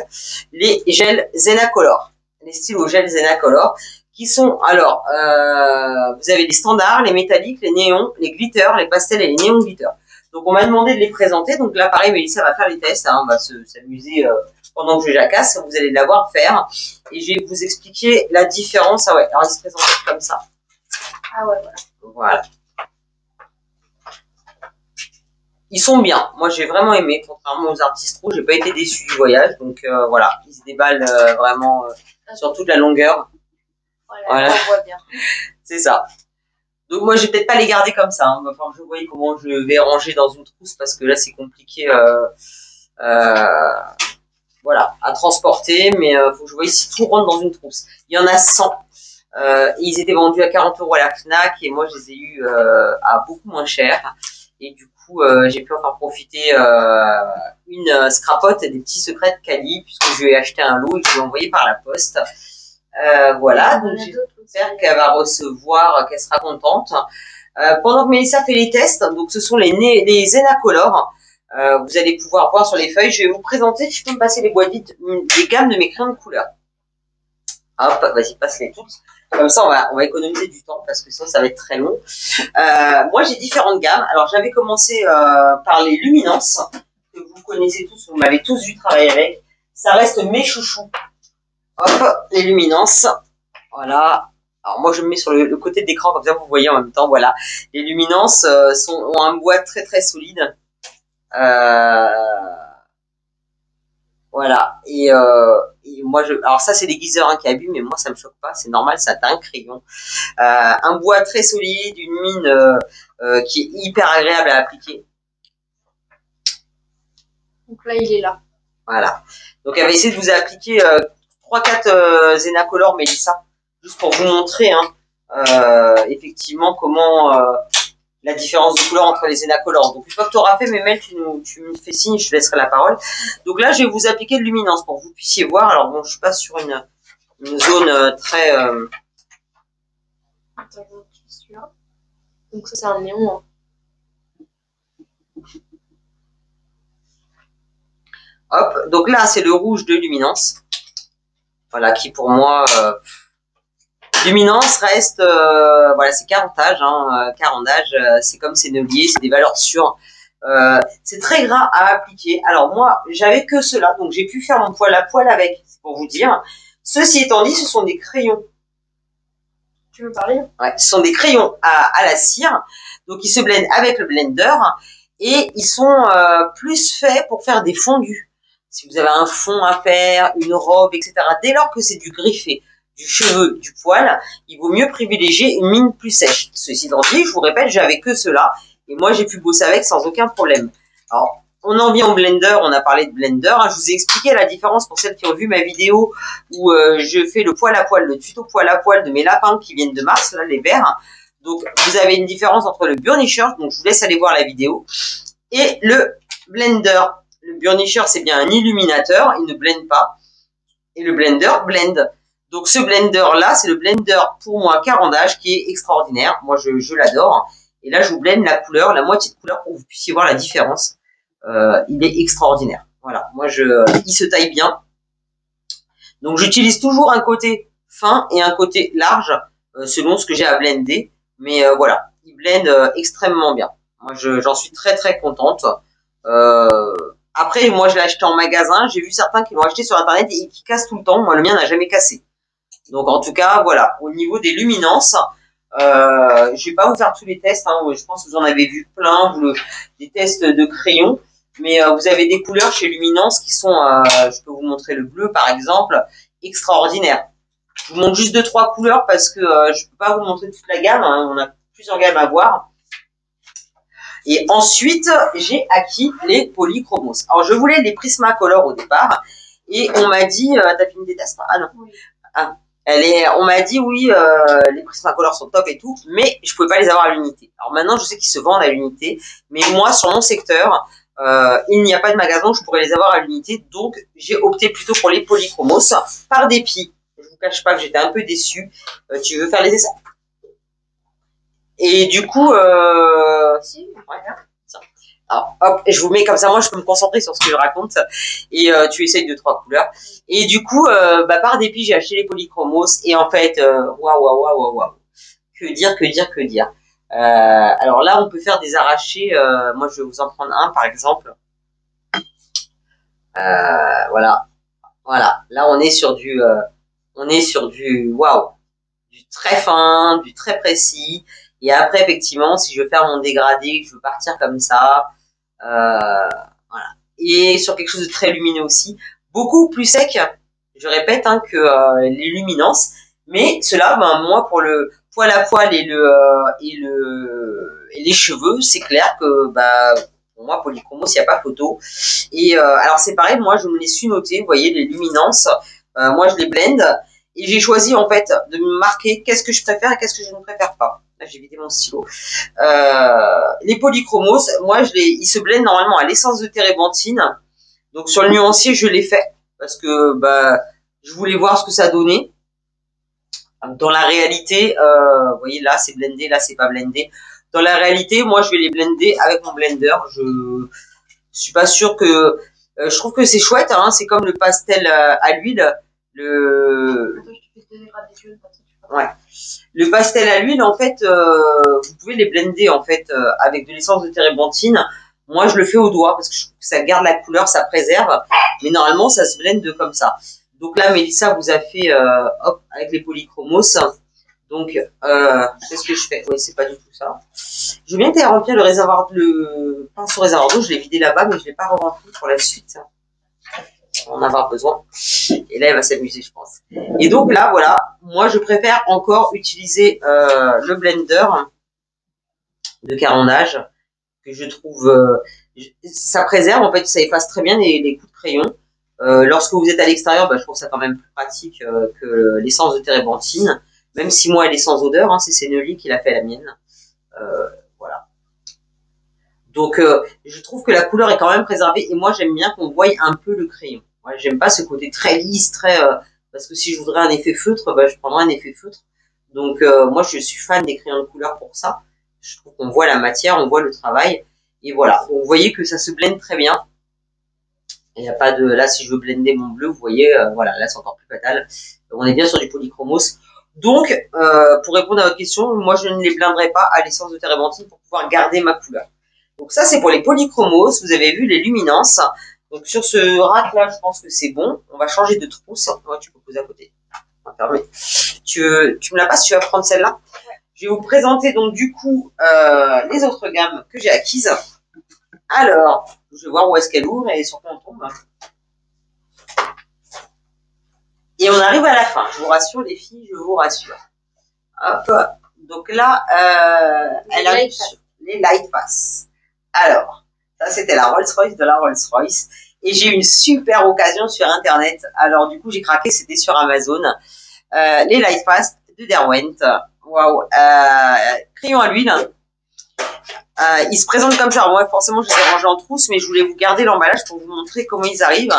les gels Zenacolor, les stylos gel Zenacolor, qui sont, alors, euh, vous avez les standards, les métalliques, les néons, les glitters, les pastels et les néons glitters. Donc on m'a demandé de les présenter, donc là pareil, Mélissa va faire les tests, hein, on va s'amuser pendant que je jacasse, vous allez la voir faire, et je vais vous expliquer la différence. Ah ouais, alors ils se présentent comme ça. Ah ouais, voilà. Voilà. Ils sont bien. Moi, j'ai vraiment aimé. Contrairement aux artistes rouges, j'ai pas été déçu du voyage. Donc euh, voilà, ils se déballent euh, vraiment euh, sur toute la longueur. Voilà, on voit bien. C'est ça. Donc moi, je vais peut-être pas les garder comme ça. Hein. Enfin, je vois comment je vais ranger dans une trousse parce que là, c'est compliqué. voilà, à transporter, mais faut que je vois si tout rentre dans une trousse. Il y en a 100. ils étaient vendus à 40 euros à la FNAC et moi je les ai eus à beaucoup moins cher. Et du coup, euh, j'ai pu en faire profiter euh, une euh, scrapote des petits secrets de Cali, puisque je lui ai acheté un lot et je lui ai envoyé par la poste. Voilà, donc j'espère qu'elle va recevoir, qu'elle sera contente. pendant que Mélissa fait les tests, donc ce sont les, les Zenacolor. vous allez pouvoir voir sur les feuilles. Je vais vous présenter, si je peux me passer les boîtes vides, des gammes de mes crayons de couleur. Hop, vas-y, passe-les toutes. Comme ça, on va, on va économiser du temps parce que sinon, ça va être très long. Euh, moi, j'ai différentes gammes. Alors, j'avais commencé euh, par les luminances que vous connaissez tous, vous m'avez tous vu travailler avec. Ça reste mes chouchous. Hop, les luminances. Voilà. Alors moi je me mets sur le, côté de l'écran comme ça vous voyez en même temps. Voilà, les luminances euh, sont, ont un bois très très solide. Euh, voilà. Et, euh, et, moi, je, alors ça, c'est des guiseurs hein, qui abîment, mais moi, ça me choque pas. C'est normal, ça a un crayon. Un bois très solide, une mine qui est hyper agréable à appliquer. Donc là, il est là. Voilà. Donc, elle va essayer de vous appliquer euh, 3-4 euh, Zenacolor Mélissa, juste pour vous montrer hein, effectivement comment la différence de couleur entre les énacolores. Donc, une fois que tu auras fait, mes mails, tu, nous, tu me fais signe, je te laisserai la parole. Donc là, je vais vous appliquer de luminance pour que vous puissiez voir. Alors bon, je suis pas sur une, une zone euh, très... Euh... Attends, je là. Donc ça, c'est un néon. Hein. Hop, donc là, c'est le rouge de luminance. Voilà, qui pour moi... Euh, Luminance reste, euh, voilà, c'est 40 âges, hein, 40 âges, euh, c'est comme c'est neulier, c'est des valeurs sûres. Euh, c'est très gras à appliquer. Alors moi, j'avais que cela, donc j'ai pu faire mon poil à poil avec, pour vous dire. Ceci étant dit, ce sont des crayons. Tu veux parler? Ouais, ce sont des crayons à, à, la cire, donc ils se blendent avec le blender et ils sont plus faits pour faire des fondus. Si vous avez un fond à faire, une robe, etc. Dès lors que c'est du griffé, du cheveu, du poil, il vaut mieux privilégier une mine plus sèche. Ceci étant dit, je vous répète, j'avais que cela, et moi j'ai pu bosser avec sans aucun problème. Alors, on en vient au blender, on a parlé de blender, hein. je vous ai expliqué la différence pour celles qui ont vu ma vidéo où euh, je fais le poil à poil, le tuto poil à poil de mes lapins qui viennent de Mars, là les verts. Donc vous avez une différence entre le burnisher, donc je vous laisse aller voir la vidéo, et le blender. Le burnisher c'est bien un illuminateur, il ne blende pas, et le blender blende. Donc ce blender-là, c'est le blender pour moi carandage qui est extraordinaire. Moi, je, l'adore. Et là, je vous blende la couleur, la moitié de couleur pour que vous puissiez voir la différence. Euh, il est extraordinaire. Voilà, moi, je, il se taille bien. Donc j'utilise toujours un côté fin et un côté large euh, selon ce que j'ai à blender. Mais euh, voilà, il blende extrêmement bien. Moi, j'en suis très très contente. Après, moi, je l'ai acheté en magasin. J'ai vu certains qui l'ont acheté sur Internet et qui cassent tout le temps. Moi, le mien n'a jamais cassé. Donc en tout cas, voilà, au niveau des luminances, euh, je vais pas vous faire tous les tests, hein, je pense que vous en avez vu plein, vous, des tests de crayon, mais euh, vous avez des couleurs chez Luminance qui sont, euh, je peux vous montrer le bleu par exemple, extraordinaire. Je vous montre juste deux trois couleurs parce que euh, je peux pas vous montrer toute la gamme, hein, on a plusieurs gammes à voir. Et ensuite, j'ai acquis les polychromos. Alors je voulais les Prismacolor au départ, et on m'a dit, euh, t'as fini des tests Ah non. Ah, elle est, on m'a dit oui, euh, les Prismacolor sont top et tout, mais je pouvais pas les avoir à l'unité. Alors maintenant, je sais qu'ils se vendent à l'unité, mais moi, sur mon secteur, euh, il n'y a pas de magasin où je pourrais les avoir à l'unité, donc j'ai opté plutôt pour les polychromos par dépit. Je vous cache pas que j'étais un peu déçue. Euh, tu veux faire les essais Et du coup, euh, Alors, hop, je vous mets comme ça, moi je peux me concentrer sur ce que je raconte et euh, tu essayes deux trois couleurs. Et du coup, euh, bah, par dépit, j'ai acheté les polychromos et en fait, euh, waouh waouh waouh waouh que dire, que dire, que dire. Euh, alors là, on peut faire des arrachés. euh, moi, je vais vous en prendre un par exemple. Euh, voilà, voilà. Là, on est sur du, on est sur du waouh, du très fin, du très précis. Et après, effectivement, si je veux faire mon dégradé, je veux partir comme ça, euh, voilà. Et sur quelque chose de très lumineux aussi, beaucoup plus sec, je répète, hein, que euh, les luminances. Mais cela, ben, moi, pour le poil à poil et le euh, et le et les cheveux, c'est clair que bah pour moi, polychromos, il n'y a pas photo. Et euh, alors c'est pareil, moi, je me les suis noté, vous voyez, les luminances. Moi, je les blende et j'ai choisi en fait de me marquer qu'est-ce que je préfère et qu'est-ce que je ne préfère pas. J'ai vidé mon stylo. Euh, les polychromos, moi, je les, ils se blendent normalement à l'essence de térébenthine. Donc sur le nuancier, je l'ai fait parce que bah, je voulais voir ce que ça donnait. Dans la réalité, euh, vous voyez là, c'est blendé, là, c'est pas blendé. Dans la réalité, moi, je vais les blender avec mon blender. Je suis pas sûr que. euh, je trouve que c'est chouette. Hein, c'est comme le pastel à l'huile. Le Ouais. Le pastel à l'huile, en fait, euh, vous pouvez les blender en fait euh, avec de l'essence de térébenthine. Moi, je le fais au doigt parce que ça garde la couleur, ça préserve. Mais normalement, ça se blende comme ça. Donc là, Mélissa vous a fait euh, avec les polychromos. Donc, qu'est-ce que je fais? Oui, c'est pas du tout ça. Je viens de remplir le réservoir, pinceau réservoir d'eau. Je l'ai vidé là-bas, mais je l'ai pas rempli pour la suite. En avoir besoin. Et là, elle va s'amuser, je pense. Et donc là, voilà, moi je préfère encore utiliser euh, le blender de caronnage que je trouve euh, ça préserve en fait, ça efface très bien les, coups de crayon. Euh, lorsque vous êtes à l'extérieur, bah, je trouve ça quand même plus pratique que l'essence de térébenthine, même si moi elle est sans odeur, hein, c'est Sennelier qui l'a fait la mienne. Donc euh, je trouve que la couleur est quand même préservée et moi j'aime bien qu'on voie un peu le crayon. Ouais, j'aime pas ce côté très lisse, très euh, parce que si je voudrais un effet feutre, bah, je prendrais un effet feutre. Donc euh, moi je suis fan des crayons de couleur pour ça. Je trouve qu'on voit la matière, on voit le travail. Et voilà, vous voyez que ça se blende très bien. Il n'y a pas de... Là, si je veux blender mon bleu, vous voyez, voilà, là c'est encore plus fatal. On est bien sur du polychromos. Donc, pour répondre à votre question, moi je ne les blinderai pas à l'essence de térébenthine pour pouvoir garder ma couleur. Donc ça c'est pour les polychromos. Vous avez vu les luminances. Donc sur ce rack là, je pense que c'est bon. On va changer de trousse. Ouais, tu peux poser à côté. Fermer. Tu, veux- tu me la passes, tu vas prendre celle-là. Je vais vous présenter donc du coup euh, les autres gammes que j'ai acquises. Alors, je vais voir où est-ce qu'elle ouvre et sur quoi on tombe. Et on arrive à la fin. Je vous rassure les filles, je vous rassure. Hop. Donc là, euh, elle a les light pass. Alors, ça c'était la Rolls Royce de la Rolls Royce. Et j'ai eu une super occasion sur Internet. Alors du coup, j'ai craqué, c'était sur Amazon. Euh, les pass de Derwent. Waouh. Euh, crayon à l'huile. Euh, ils se présentent comme ça. Moi, forcément, je les ai rangés en trousse, mais je voulais vous garder l'emballage pour vous montrer comment ils arrivent.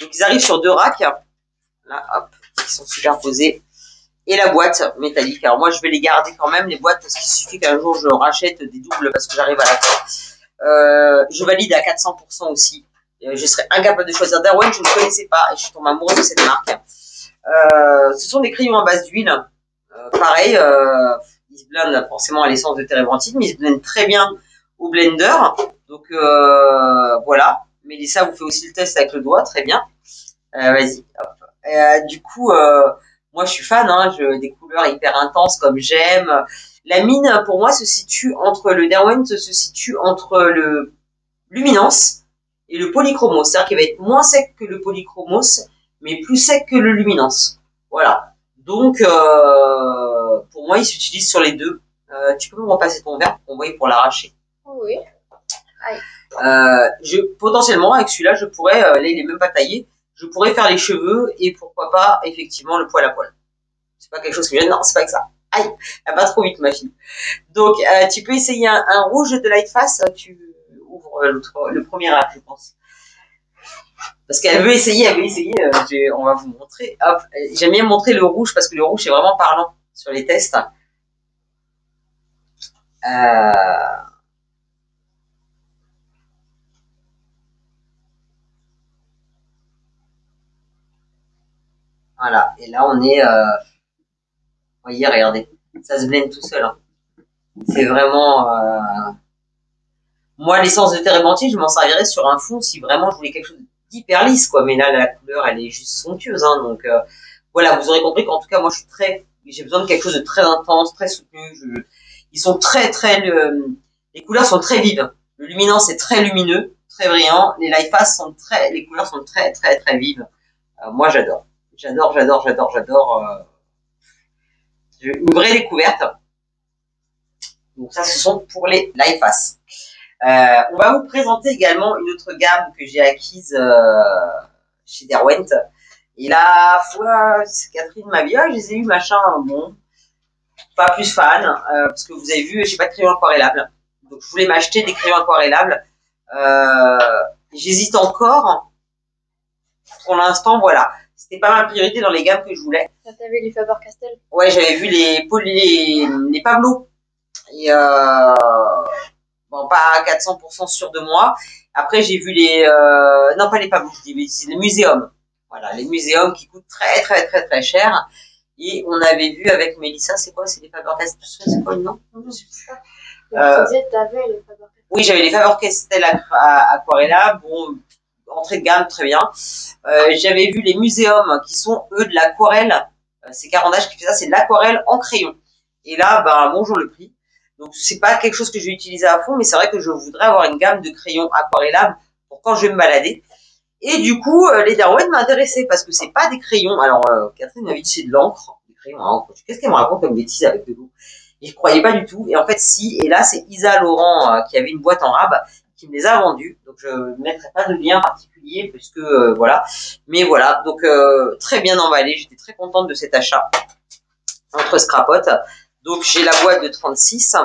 Donc, ils arrivent sur deux racks. Là, hop, ils sont superposés. Et la boîte métallique. Alors, moi, je vais les garder quand même, les boîtes, parce qu'il suffit qu'un jour, je rachète des doubles parce que j'arrive à la fin. Euh, je valide à 400% aussi. Euh, Je serais incapable de choisir Darwin, je ne connaissais pas et je suis tombée amoureuse de cette marque. Euh, ce sont des crayons à base d'huile. Pareil, ils se blendent forcément à l'essence de térébenthine, mais ils se blendent très bien au blender. Donc voilà. Mélissa vous fait aussi le test avec le doigt, très bien. Euh, Vas-y. Euh, du coup, euh, moi je suis fan hein, je, des couleurs hyper intenses comme j'aime. La mine, pour moi, se situe entre le Derwent se situe entre le Luminance et le Polychromos. C'est-à-dire qu'il va être moins sec que le Polychromos, mais plus sec que le Luminance. Voilà. Donc, euh, pour moi, il s'utilise sur les deux. Euh, tu peux me repasser ton verre pour qu'on pour l'arracher. Oui. Euh, je, potentiellement, avec celui-là, je pourrais, euh, là, il est même pas taillé, je pourrais faire les cheveux et pourquoi pas, effectivement, le poil à poil. C'est pas quelque chose que je non, c'est pas que ça elle va trop vite ma fille. Donc euh, tu peux essayer un, rouge de light face, euh, tu ouvres le premier app, je pense. Parce qu'elle veut essayer, elle veut essayer, euh, on va vous montrer. J'aime bien montrer le rouge parce que le rouge est vraiment parlant sur les tests. Voilà, et là on est voyez, regardez, ça se blende tout seul. Hein. C'est vraiment. Euh... Moi, l'essence de térébenthine, je m'en servirais sur un fond si vraiment je voulais quelque chose d'hyper lisse, quoi. Mais là, la couleur, elle est juste somptueuse. Hein. Donc euh, voilà, vous aurez compris qu'en tout cas, moi, je suis très, j'ai besoin de quelque chose de très intense, très soutenu. Ils sont très, très, les couleurs sont très vives. Le luminance est très lumineux, très brillant. Les light pass sont très, les couleurs sont très, très, très vives. Euh, moi, j'adore. J'adore, j'adore, j'adore, j'adore. Une vraie découverte. Donc ça, ce sont pour les light pass. Euh, on va vous présenter également une autre gamme que j'ai acquise euh, chez Derwent. Et là, fois, Catherine m'a dit, ah, je les ai eu, machin, bon, pas plus fan, euh, parce que vous avez vu, j'ai pas de crayon aquarellable. Donc je voulais m'acheter des crayons aquarellables. J'hésite encore. Pour l'instant, voilà. C'était pas ma priorité dans les gammes que je voulais. T'avais les Faber-Castell Ouais, j'avais vu les, les, les Pablo. Et euh, bon, pas à 400% sûr de moi. Après, j'ai vu les, euh, non pas les Pablo, les muséums. Voilà, les muséums qui coûtent très très très très cher. Et on avait vu avec Mélissa, c'est quoi? C'est les Faber-Castell, c'est quoi le nom? Je sais pas. Euh, avais les Faber oui, j'avais les Faber-Castell Aquarella, bon, entrée de gamme, très bien. Euh, j'avais vu les muséums qui sont, eux, de l'aquarelle. Euh, c'est Carandache qui fait ça, c'est de l'aquarelle en crayon. Et là, ben, bonjour le prix. Donc, c'est pas quelque chose que je vais utiliser à fond, mais c'est vrai que je voudrais avoir une gamme de crayons aquarellables pour quand je vais me balader. Et du coup, euh, les Darwin m'intéressaient parce que c'est pas des crayons. Alors, Catherine m'a dit c'est de l'encre, des crayons encre. Qu'est-ce qu'elle me raconte comme bêtise avec de l'eau Et je croyais pas du tout. Et en fait, si. Et là, c'est Isa Laurent qui avait une boîte en rab qui me les a vendus. Donc, je ne mettrai pas de lien particulier puisque voilà. Mais voilà. Donc, très bien emballé. J'étais très contente de cet achat entre scrapotes. Donc, j'ai la boîte de 36.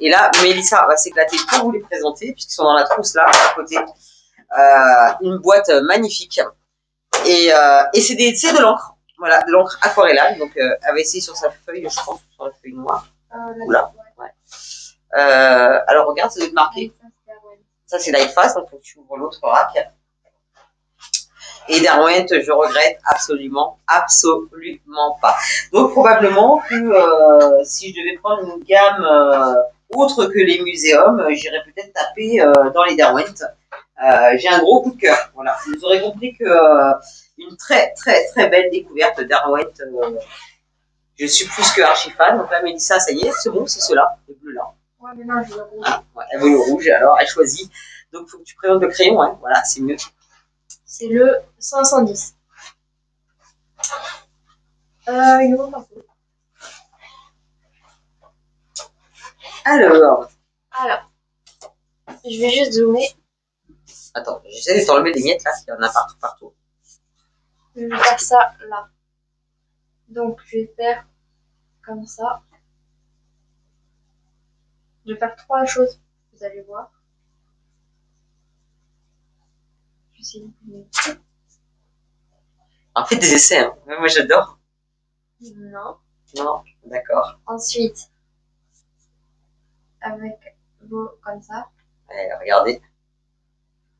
Et là, Mélissa va s'éclater pour vous les présenter puisqu'ils sont dans la trousse là à côté. Euh, une boîte magnifique. Et, euh, et c'est de l'encre. Voilà, de l'encre aquarellable. Donc, euh, elle va essayer sur sa feuille, je pense, sur la feuille noire. Oula. Ouais. Euh, alors, regarde, ça doit être marqué. Ça, c'est Lightfast, donc tu ouvres l'autre rack. Et Derwent, je regrette absolument, absolument pas. Donc, probablement que euh, si je devais prendre une gamme euh, autre que les muséums, j'irais peut-être taper euh, dans les Derwent. Euh, j'ai un gros coup de cœur. Voilà, vous aurez compris que euh, une très très très belle découverte d'Arwet. Euh, je suis plus que archi fan. Donc là, Mélissa, ça y est, c'est bon, c'est cela, le bleu là. Ouais, mais non, je veux le rouge. Ah, ouais, elle veut le rouge, alors elle choisit. Donc, faut que tu présentes le crayon, hein. voilà, c'est mieux. C'est le 510. Euh, il Alors. Alors. Je vais juste zoomer. Attends, j'essaie de t'enlever les miettes là, il y en a partout, partout. Je vais faire ça là. Donc, je vais faire comme ça. Je vais faire trois choses, vous allez voir. En fait, des essais, hein. moi j'adore. Non. Non, d'accord. Ensuite, avec vos comme ça. Allez, regardez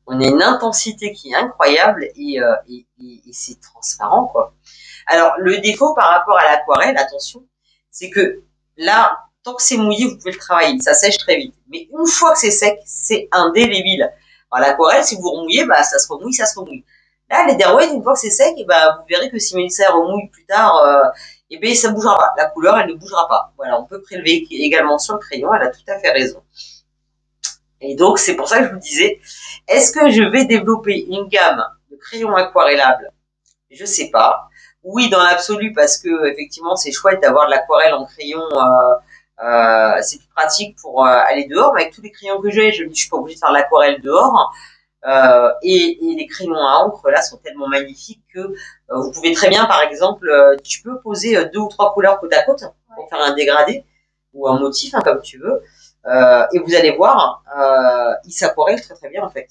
on a une intensité qui est incroyable et, euh, et, et, c'est transparent quoi. Alors le défaut par rapport à l'aquarelle, attention, c'est que là, tant que c'est mouillé, vous pouvez le travailler, ça sèche très vite. Mais une fois que c'est sec, c'est indélébile. Alors l'aquarelle, si vous remouillez, bah ça se remouille, ça se remouille. Là, les Derwent, une fois que c'est sec, et bah, vous verrez que si Mélissa remouille plus tard, euh, et ben ça bougera pas. La couleur, elle ne bougera pas. Voilà, on peut prélever également sur le crayon. Elle a tout à fait raison. Et donc, c'est pour ça que je vous disais, est-ce que je vais développer une gamme de crayons aquarellables? Je sais pas. Oui, dans l'absolu, parce que effectivement, c'est chouette d'avoir de l'aquarelle en crayon. Euh, euh, c'est plus pratique pour euh, aller dehors. Mais avec tous les crayons que j'ai, je ne suis pas obligée de faire l'aquarelle dehors. Euh, et, et, les crayons à encre là sont tellement magnifiques que euh, vous pouvez très bien, par exemple, euh, tu peux poser deux ou trois couleurs côte à côte pour faire un dégradé ou un motif, hein, comme tu veux. Euh, et vous allez voir, euh, il s'aquarelle très très bien en fait.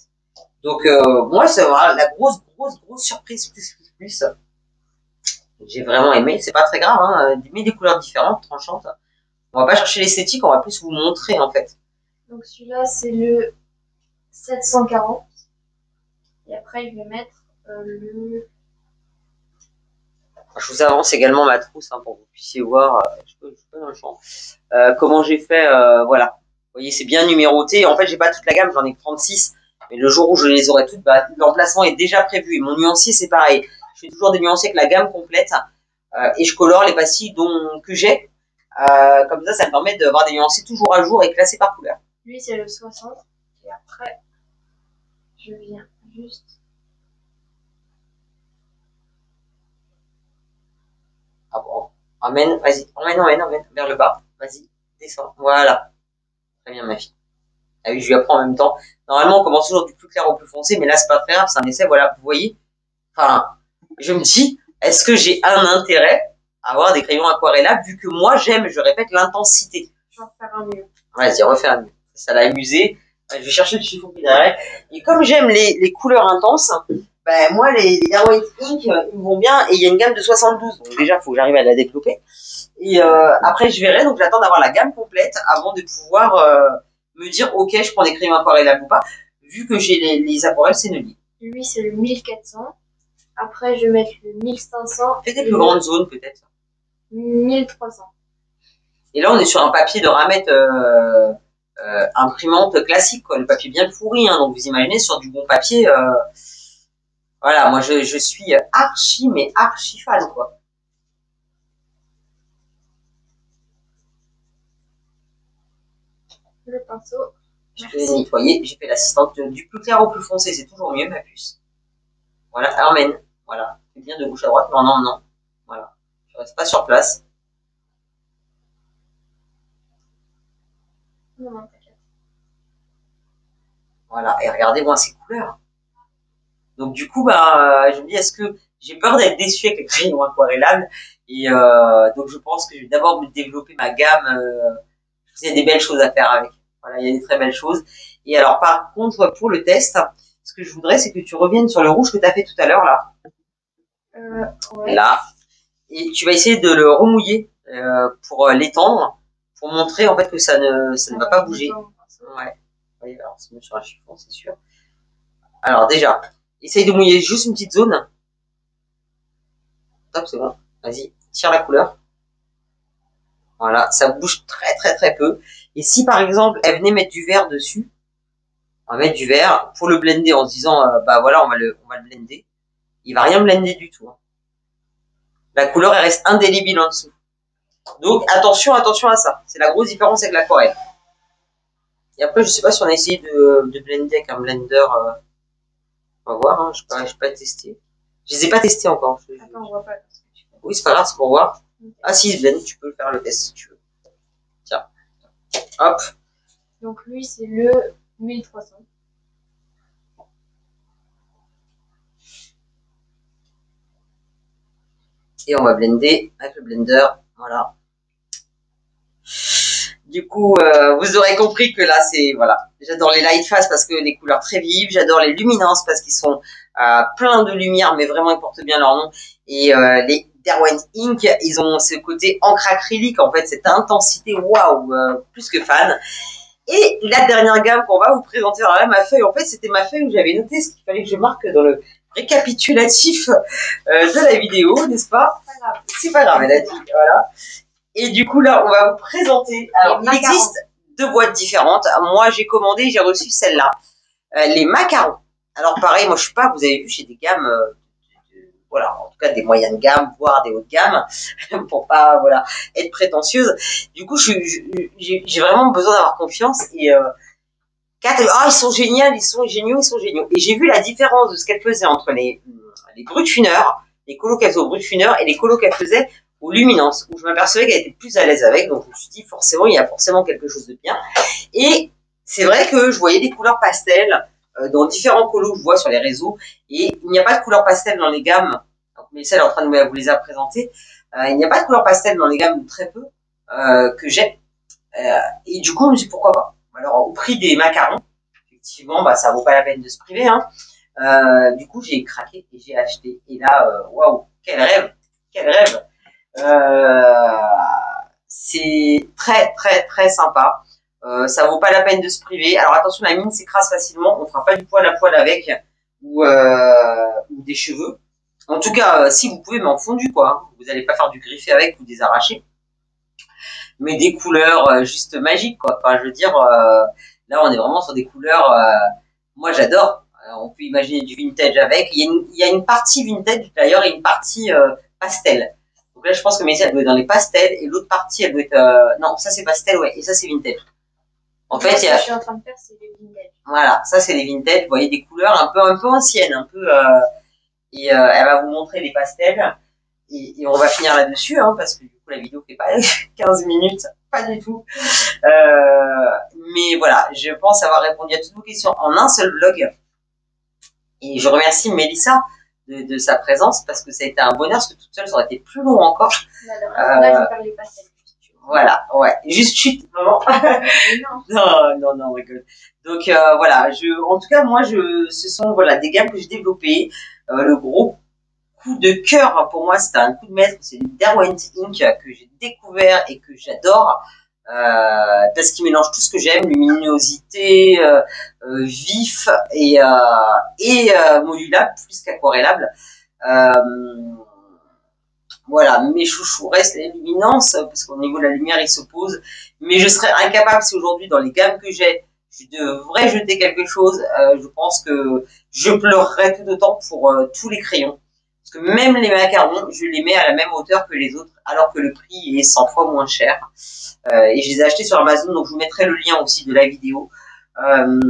Donc euh, moi c'est la grosse grosse grosse surprise plus plus plus. J'ai vraiment aimé. C'est pas très grave, hein. Mais des couleurs différentes, tranchantes. On va pas chercher l'esthétique, on va plus vous montrer en fait. Donc celui-là c'est le 740. Et après je vais mettre euh, le Je vous avance également ma trousse hein, pour que vous puissiez voir, euh, je peux, je peux dans le champ, euh, comment j'ai fait, euh, voilà. Vous voyez, c'est bien numéroté. En fait, j'ai pas toute la gamme, j'en ai que 36. Mais le jour où je les aurai toutes, bah, l'emplacement est déjà prévu. Et mon nuancier, c'est pareil. Je fais toujours des nuanciers avec la gamme complète. et je colore les pastilles dont, que j'ai. Euh, comme ça, ça me permet d'avoir des nuanciers toujours à jour et classés par couleur. Lui, c'est le 60. Et après, je viens juste. Ah bon. Emmène, vas-y. Emmène, emmène, emmène. Vers le bas. Vas-y. Descends. Voilà. Très bien, ma fille. Ah oui, je lui apprends en même temps. Normalement, on commence toujours du plus clair au plus foncé, mais là, c'est pas très grave, c'est un essai, voilà. Vous voyez? Enfin, je me dis, est-ce que j'ai un intérêt avoir des crayons aquarellables, vu que moi, j'aime, je répète, l'intensité. Je vais en faire un mieux. Vas-y, refais un mieux. Ça l'a amusé. Je vais chercher le chiffon qui est derrière. Et comme j'aime les, les couleurs intenses, ben, moi, les, les White Ink, euh, ils vont bien. Et il y a une gamme de 72. Donc, déjà, il faut que j'arrive à la développer. Et euh, après, je verrai. Donc, j'attends d'avoir la gamme complète avant de pouvoir euh, me dire, OK, je prends des crayons aquarellables ou pas. Vu que j'ai les, les aquarelles, Nelly. Lui, c'est le 1400. Après, je vais mettre le 1500. Fais des plus le grandes zones, peut-être. 1300. Et là, on est sur un papier de ramette euh, euh, imprimante classique, quoi. Le papier bien pourri, hein. Donc, vous imaginez, sur du bon papier, euh, voilà, moi, je, je suis archi, mais archi fan, quoi. Le pinceau. Je te l'ai nettoyé, j'ai fait l'assistante du plus clair au plus foncé, c'est toujours mieux, ma puce. Voilà, Armen, voilà. Bien de gauche à droite, non, non, non. Je reste pas sur place. Non, non, t'inquiète. Voilà, et regardez-moi ces couleurs. Donc du coup, bah, euh, je me dis, est-ce que j'ai peur d'être déçu avec les crayons aquarellables Et euh, donc je pense que je vais d'abord me développer ma gamme. Il y a des belles choses à faire avec. Voilà, il y a des très belles choses. Et alors par contre, pour le test, ce que je voudrais, c'est que tu reviennes sur le rouge que tu as fait tout à l'heure là, Euh, ouais. là, et tu vas essayer de le remouiller euh, pour euh, l'étendre, pour montrer en fait que ça ne, ça ne va pas bouger. Ouais. Oui, alors c'est mieux sur un chiffon, c'est sûr. Alors déjà, essaye de mouiller juste une petite zone. Top, c'est bon. Vas-y, tire la couleur. Voilà, ça bouge très très très peu. Et si par exemple elle venait mettre du vert dessus, on va mettre du vert pour le blender en se disant euh, bah voilà on va le on va le blender. Il va rien blender du tout. hein. La couleur elle reste indélébile en dessous. Donc attention attention à ça. C'est la grosse différence avec l'aquarelle. Et après, je sais pas si on a essayé de, de blender avec un blender. euh, On va voir, hein, je n'ai pas, pas testé. Je les ai pas testés encore. Je- Attends, on voit pas. Oui, c'est pas grave, c'est pour voir. Ah si, blende, tu peux faire le test si tu veux. Tiens. Hop. Donc lui, c'est le 1300. Et on va blender avec le blender. Voilà. Du coup, euh, vous aurez compris que là, c'est voilà. J'adore les light fast parce que les couleurs très vives. J'adore les luminances parce qu'ils sont euh, pleins de lumière, mais vraiment ils portent bien leur nom. Et euh, les Derwent Ink, ils ont ce côté encre acrylique en fait, cette intensité. Waouh, plus que fan. Et la dernière gamme qu'on va vous présenter, alors là, ma feuille, en fait, c'était ma feuille où j'avais noté ce qu'il fallait que je marque dans le récapitulatif euh, de la vidéo, n'est-ce pas? C'est pas grave, elle a dit, voilà. Et du coup, là, on va vous présenter. Alors, il existe deux boîtes différentes. Moi, j'ai commandé, j'ai reçu celle-là. Euh, les macarons. Alors, pareil, moi, je suis pas, vous avez vu, j'ai des gammes, euh, de- voilà, en tout cas, des moyennes gammes, voire des hautes gammes, pour pas, voilà, être prétentieuse. Du coup, j'ai j'ai vraiment besoin d'avoir confiance et, euh, Elle- ah, ils sont géniaux, ils sont géniaux, ils sont géniaux. Et j'ai vu la différence de ce qu'elle faisait entre les, les brutfuneurs, les colos qu'elle faisait au brutfuneur et les colos qu'elle faisait aux luminances, où je m'apercevais qu'elle était plus à l'aise avec, donc je me suis dit forcément, il y a forcément quelque chose de bien. Et c'est vrai que je voyais des couleurs pastel euh, dans différents colos que je vois sur les réseaux, et il n'y a pas de couleurs pastel dans les gammes, donc Mélissa est en train de vous les a présentées, Euh, il n'y a pas de couleurs pastel dans les gammes, très peu, euh, que j'ai. Euh, et du coup, je me suis dit pourquoi pas? Alors, au prix des macarons, effectivement, bah, ça vaut pas la peine de se priver. Hein. Euh, du coup, j'ai craqué et j'ai acheté. Et là, euh, waouh, quel rêve, quel rêve. Euh, c'est très, très, très sympa. Euh, ça vaut pas la peine de se priver. Alors attention, la mine s'écrase facilement. On fera pas du poil à poil avec ou, ou des cheveux. En tout cas, si vous pouvez, mais en fondu, quoi. Hein. Vous n'allez pas faire du griffé avec ou des arrachés. Mais des couleurs juste magiques, quoi. Enfin, je veux dire, là, on est vraiment sur des couleurs... moi, j'adore. On peut imaginer du vintage avec. Il y a une, il y a une partie vintage, d'ailleurs, et une partie pastel. Donc là, je pense que Messi, elle doit être dans les pastels, et l'autre partie, elle doit être... Euh, non, ça c'est pastel, ouais, et ça c'est vintage. En fait, il y a... Ce que je suis en train de faire, c'est les vintage. Voilà, ça c'est les vintage. Vous voyez des couleurs un peu, un peu anciennes, un peu... Euh... Et euh, elle va vous montrer les pastels. Et, et on va finir là-dessus, hein, parce que coup, la vidéo fait pas 15 minutes, pas du tout. Euh, mais voilà, je pense avoir répondu à toutes vos questions en un seul vlog. Et je remercie Mélissa de, de, sa présence parce que ça a été un bonheur parce que toute seule ça aurait été plus long encore. Là, je pastels. Voilà, ouais. Juste chute, maman. non, non, non, rigole. Donc euh, voilà, je, en tout cas, moi, je, ce sont voilà des gammes que j'ai développées. Euh, le gros coup de cœur pour moi, c'était un coup de maître, c'est Derwent Inc que j'ai découvert et que j'adore. Euh, parce qu'il mélange tout ce que j'aime, luminosité, euh, euh, vif et, et modulable plus qu'aquarellable. voilà, mes chouchous restent les parce qu'au niveau de la lumière, ils s'opposent. Mais je serais incapable si aujourd'hui, dans les gammes que j'ai, je devrais jeter quelque chose. je pense que je pleurerais tout autant pour tous les crayons. Que même les macarons, je les mets à la même hauteur que les autres, alors que le prix est 100 fois moins cher. Euh, et je les ai achetés sur Amazon, donc je vous mettrai le lien aussi de la vidéo. Euh,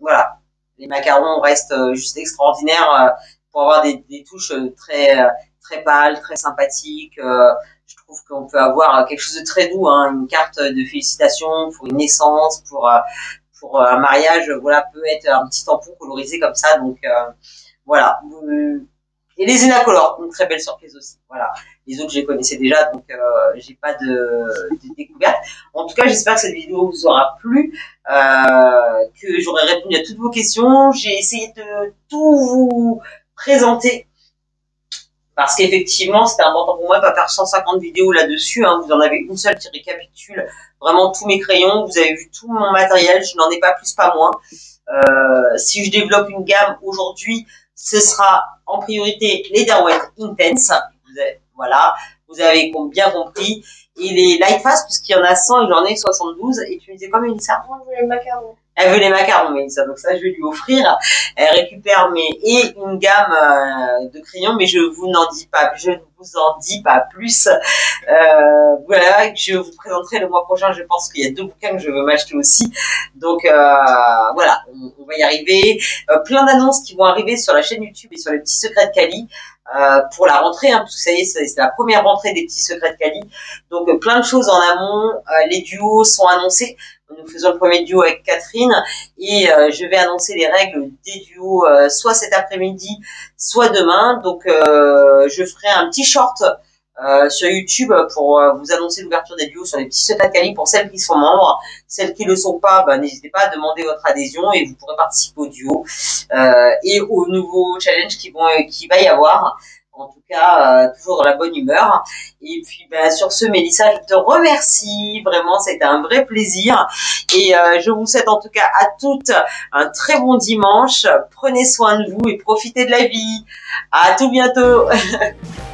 voilà, les macarons restent euh, juste extraordinaires pour avoir des, des touches très très pâles, très sympathiques. je trouve qu'on peut avoir quelque chose de très doux, hein, une carte de félicitations pour une naissance, pour pour un mariage, voilà, peut être un petit tampon colorisé comme ça. Donc voilà. Et les Inacolor, une très belle surprise aussi. Voilà. Les autres, je les connaissais déjà, donc euh, j'ai pas de, de, découverte. En tout cas, j'espère que cette vidéo vous aura plu, euh, que j'aurai répondu à toutes vos questions. J'ai essayé de tout vous présenter parce qu'effectivement, c'était important pour moi de pas faire 150 vidéos là-dessus. Hein. Vous en avez une seule qui récapitule vraiment tous mes crayons. Vous avez vu tout mon matériel. Je n'en ai pas plus, pas moins. Euh, si je développe une gamme aujourd'hui, ce sera en priorité les Darwin Intense. Vous avez, voilà, vous avez bien compris. Et les Light Fast, puisqu'il y en a 100 et j'en ai 72. Et tu me disais quoi, Mélissa Moi, je veux les macarons. Elle veut les macarons, Mélissa. Donc ça, je vais lui offrir. Elle récupère mes et une gamme euh, de crayons, mais je vous n'en dis pas, je ne vous en dis pas plus. Euh, voilà, je vous présenterai le mois prochain. Je pense qu'il y a deux bouquins que je veux m'acheter aussi. Donc euh, voilà, on, va y arriver. Euh, plein d'annonces qui vont arriver sur la chaîne YouTube et sur les petits secrets de Cali. Euh, pour la rentrée, hein, parce que ça y est, c'est la première rentrée des petits secrets de Cali. Donc euh, plein de choses en amont, euh, les duos sont annoncés. Nous faisons le premier duo avec Catherine et je vais annoncer les règles des duos soit cet après-midi, soit demain. Donc je ferai un petit short sur YouTube pour vous annoncer l'ouverture des duos sur les petits de Cali pour celles qui sont membres. Celles qui ne le sont pas, bah, n'hésitez pas à demander votre adhésion et vous pourrez participer au duo et aux nouveaux challenges qui vont qui va y avoir en tout cas euh, toujours dans la bonne humeur. Et puis ben, sur ce, Mélissa, je te remercie. Vraiment, c'était un vrai plaisir. Et euh, je vous souhaite en tout cas à toutes un très bon dimanche. Prenez soin de vous et profitez de la vie. À tout bientôt.